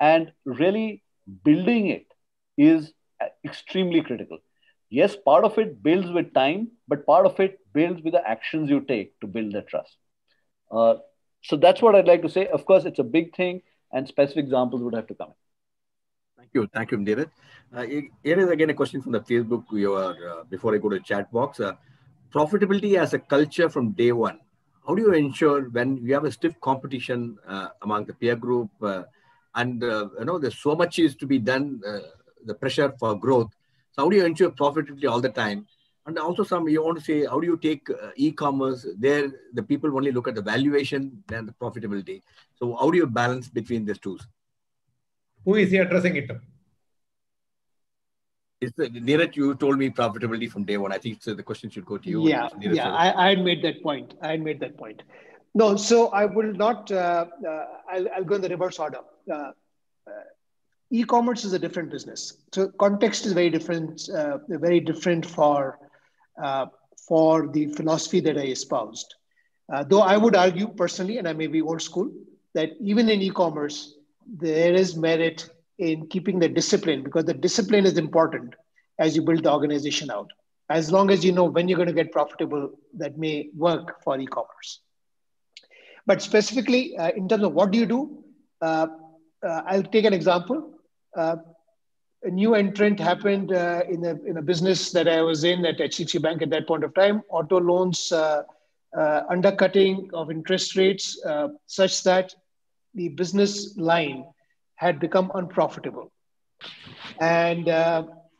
S5: and really building it is extremely critical yes, part of it builds with time, but part of it builds with the actions you take to build the trust. Uh, so that's what I'd like to say. Of course, it's a big thing, and specific examples would have to come in.
S1: Thank you. Thank you, David. Uh, here is again a question from the Facebook viewer uh, before I go to chat box. Uh, profitability as a culture from day one. How do you ensure when you have a stiff competition uh, among the peer group uh, and you know there's so much is to be done, the pressure for growth, so how do you ensure profitability all the time? And also some, you want to say, how do you take uh, e-commerce? There, the people only look at the valuation and the profitability. So how do you balance between these two?
S3: Who is he addressing it to?
S1: It's the, Neeraj, you told me profitability from day one. I think so the question should go to you.
S2: Yeah, yeah, I, I made that point. I had made that point. No, so I will not, uh, uh, I'll, I'll, go in the reverse order. Uh, uh e-commerce is a different business. So context is very different, uh, very different for uh, for the philosophy that I espoused. Uh, though I would argue personally, and I may be old school, that even in e-commerce, there is merit in keeping the discipline because the discipline is important as you build the organization out. As long as you know when you're going to get profitable, that may work for e-commerce. But specifically, uh, in terms of what do you do, uh, uh, I'll take an example. Uh, a new entrant happened uh, in, a, in a business that I was in at HDFC Bank at that point of time. Auto loans, uh, undercutting of interest rates such that the business line had become unprofitable. And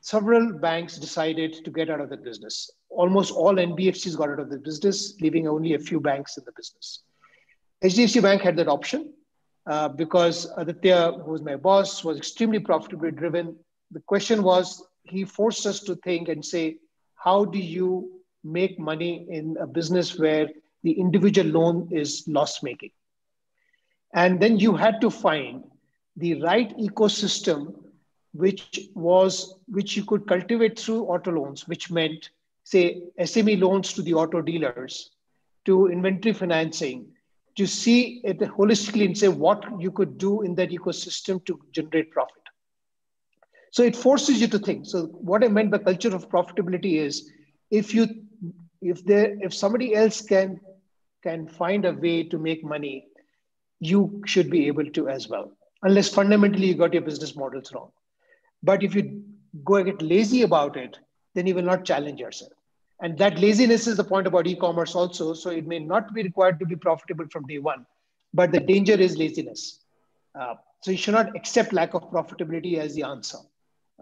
S2: several banks decided to get out of the business. Almost all NBFCs got out of the business, leaving only a few banks in the business. HDFC Bank had that option. Uh, because Aditya, who was my boss, was extremely profitably driven, the question was he forced us to think and say, how do you make money in a business where the individual loan is loss making? And then you had to find the right ecosystem which was which you could cultivate through auto loans, which meant say SME loans to the auto dealers, to inventory financing, to see uh, it holistically and say what you could do in that ecosystem to generate profit. So it forces you to think. So what I meant by culture of profitability is if you if there if somebody else can can find a way to make money, you should be able to as well. Unless fundamentally you got your business models wrong. But if you go and get lazy about it, then you will not challenge yourself. And that laziness is the point about e-commerce also. So it may not be required to be profitable from day one, but the danger is laziness. Uh, so you should not accept lack of profitability as the answer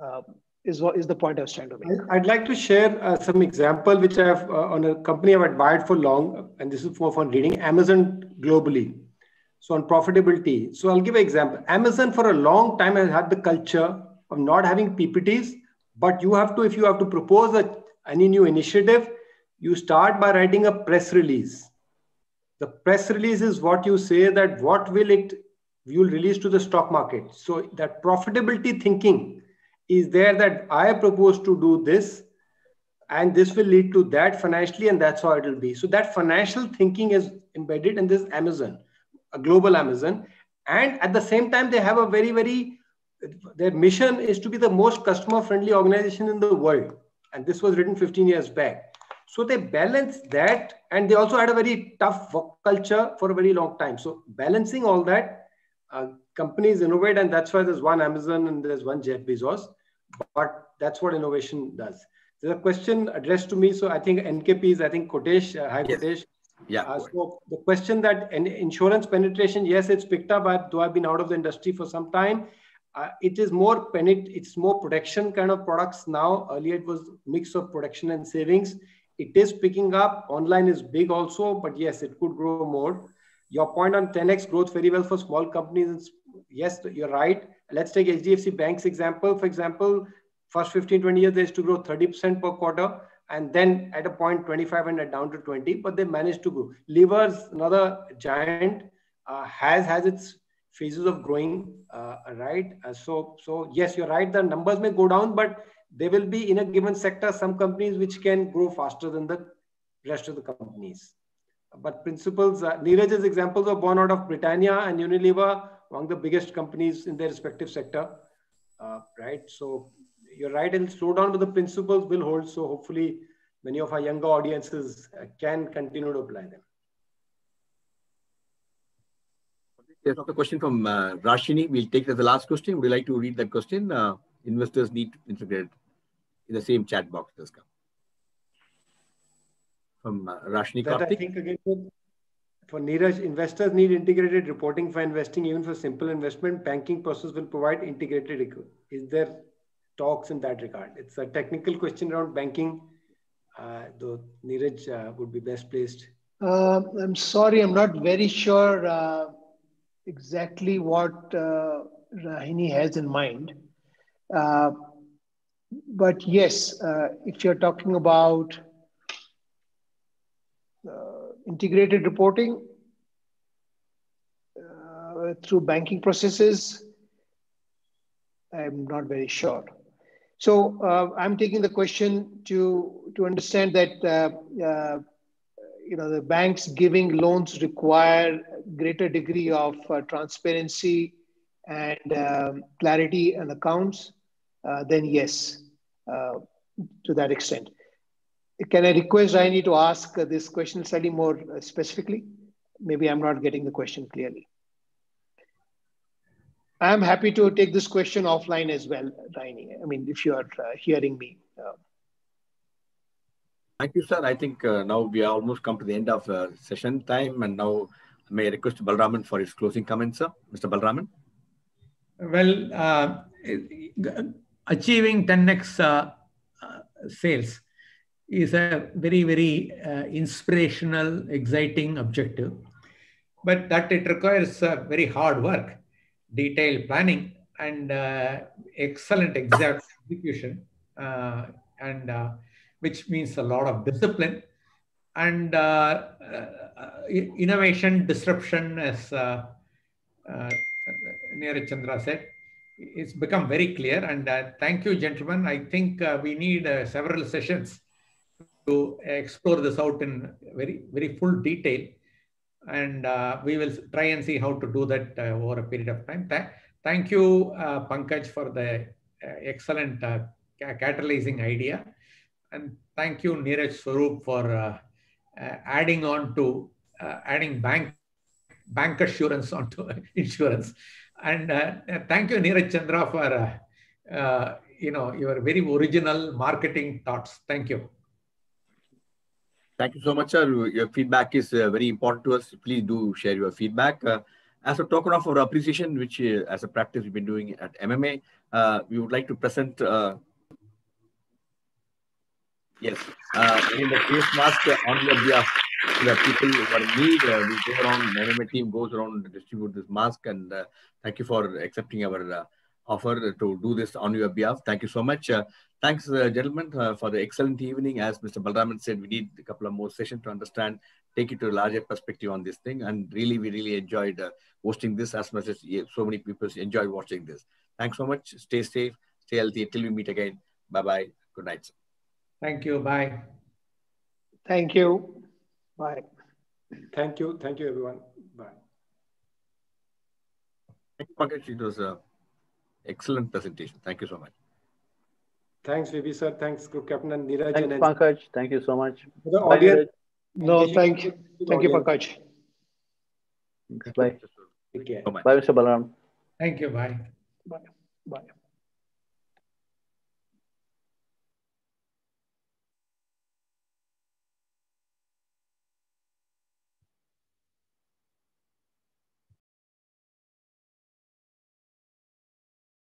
S2: uh, is what is the point I was trying to make.
S4: I'd like to share uh, some example which I have uh, on a company I've admired for long, and this is for reading Amazon globally. So on profitability. So I'll give an example. Amazon for a long time has had the culture of not having PPTs, but you have to, if you have to propose a, any new initiative, you start by writing a press release. The press release is what you say that what will it you will release to the stock market. So that profitability thinking is there that I propose to do this and this will lead to that financially and that's how it will be. So that financial thinking is embedded in this Amazon, a global Amazon. And at the same time, they have a very, very, their mission is to be the most customer friendly organization in the world. And this was written 15 years back. So they balance that and they also had a very tough work culture for a very long time. So balancing all that uh, companies innovate, and that's why there's one Amazon and there's one Jeff Bezos. But that's what innovation does. There's a question addressed to me, so I think NKP is I think Kotesh. Uh, hi, yes. Kotesh.
S1: Yeah.
S4: Uh, so the question that in insurance penetration, yes, it's picked up. But though I've been out of the industry for some time, uh, it is more penet. It's more protection kind of products now. Earlier it was mix of protection and savings. It is picking up. Online is big also, but yes, it could grow more your point on 10x growth very well for small companies. Yes, you're right. Let's take HDFC Bank's example. For example, first 15, 20 years, they used to grow 30% per quarter. And then at a point, 25 and down to 20, but they managed to grow. Lever's another giant uh, has has its phases of growing, uh, right? Uh, so, so yes, you're right. The numbers may go down, but there will be in a given sector some companies which can grow faster than the rest of the companies but principles, uh, Neeraj's examples are born out of Britannia and Unilever, among the biggest companies in their respective sector, uh, right? So you're right, it'll slow down, but the principles will hold. So hopefully many of our younger audiences uh, can continue to apply them.
S1: There's another question from uh, Rashini. We'll take as the last question. Would you like to read that question? Uh, investors need to integrate in the same chat box. This come from uh, Rashni
S4: that I think again for Neeraj, investors need integrated reporting for investing. Even for simple investment, banking process will provide integrated. Is there talks in that regard? It's a technical question around banking. uh, though Neeraj uh, would be best placed.
S2: Uh, I'm sorry, I'm not very sure uh, exactly what uh, Rahini has in mind. Uh, but yes, uh, if you're talking about uh, integrated reporting through banking processes, I'm not very sure. So uh, I'm taking the question to to understand that uh, uh, you know the banks giving loans require greater degree of uh, transparency and um, clarity on accounts. Uh, then yes, uh, to that extent. Can I request Raini to ask this question slightly more specifically? Maybe I'm not getting the question clearly. I'm happy to take this question offline as well, Raini. I mean, if you are uh, hearing me. Uh.
S1: Thank you, sir. I think uh, now we are almost come to the end of uh, session time, and now may request Balraman for his closing comments, sir. Mr. Balraman.
S3: Well, uh, achieving 10x uh, sales is a very, very inspirational, exciting objective, but that it requires very hard work detailed planning and uh, excellent execution, uh, and uh, which means a lot of discipline and uh, uh, innovation disruption, as uh, uh, Chandra said, it's become very clear. And thank you, gentlemen. I think we need several sessions to explore this out in very, very full detail and uh, we will try and see how to do that uh, over a period of time. Th thank you, uh, Pankaj, for the uh, excellent uh, catalyzing idea. And thank you, Neeraj Swaroop, for uh, adding on to adding bank bancassurance onto insurance. And thank you, Neeraj Chandra, for you know your very original marketing thoughts. Thank you.
S1: Thank you so much, sir. Your feedback is uh, very important to us. Please do share your feedback. Uh, as a token of our appreciation, which uh, as a practice we've been doing at MMA, uh, we would like to present, uh, yes, uh, in the face mask on your behalf the people who are in need. we go around, MMA team goes around to distribute this mask and thank you for accepting our offer to do this on your behalf. Thank you so much. Uh, thanks, uh, gentlemen, uh, for the excellent evening. As Mr. Balraman said, we need a couple of more sessions to understand, take it to a larger perspective on this thing. And really, we really enjoyed uh, hosting this as much as so many people enjoyed watching this. Thanks so much. Stay safe, stay healthy Till we meet again. Bye-bye. Good night. Sir.
S3: Thank you. Bye.
S2: Thank you. Bye.
S4: Thank you. Thank you, everyone. Bye.
S1: Thank you, Pankaj. It was uh, Excellent presentation. Thank you so much.
S4: Thanks, VB sir. Thanks, Group Captain and Neeraj.
S5: Thanks,
S4: and
S5: Pankaj. Thank you so much.
S4: the audience.
S2: No, thank you. Thank you, Pankaj.
S5: Bye.
S4: Take care.
S5: Bye, Mr. Balaram.
S3: Thank you. Bye.
S2: Bye. Bye.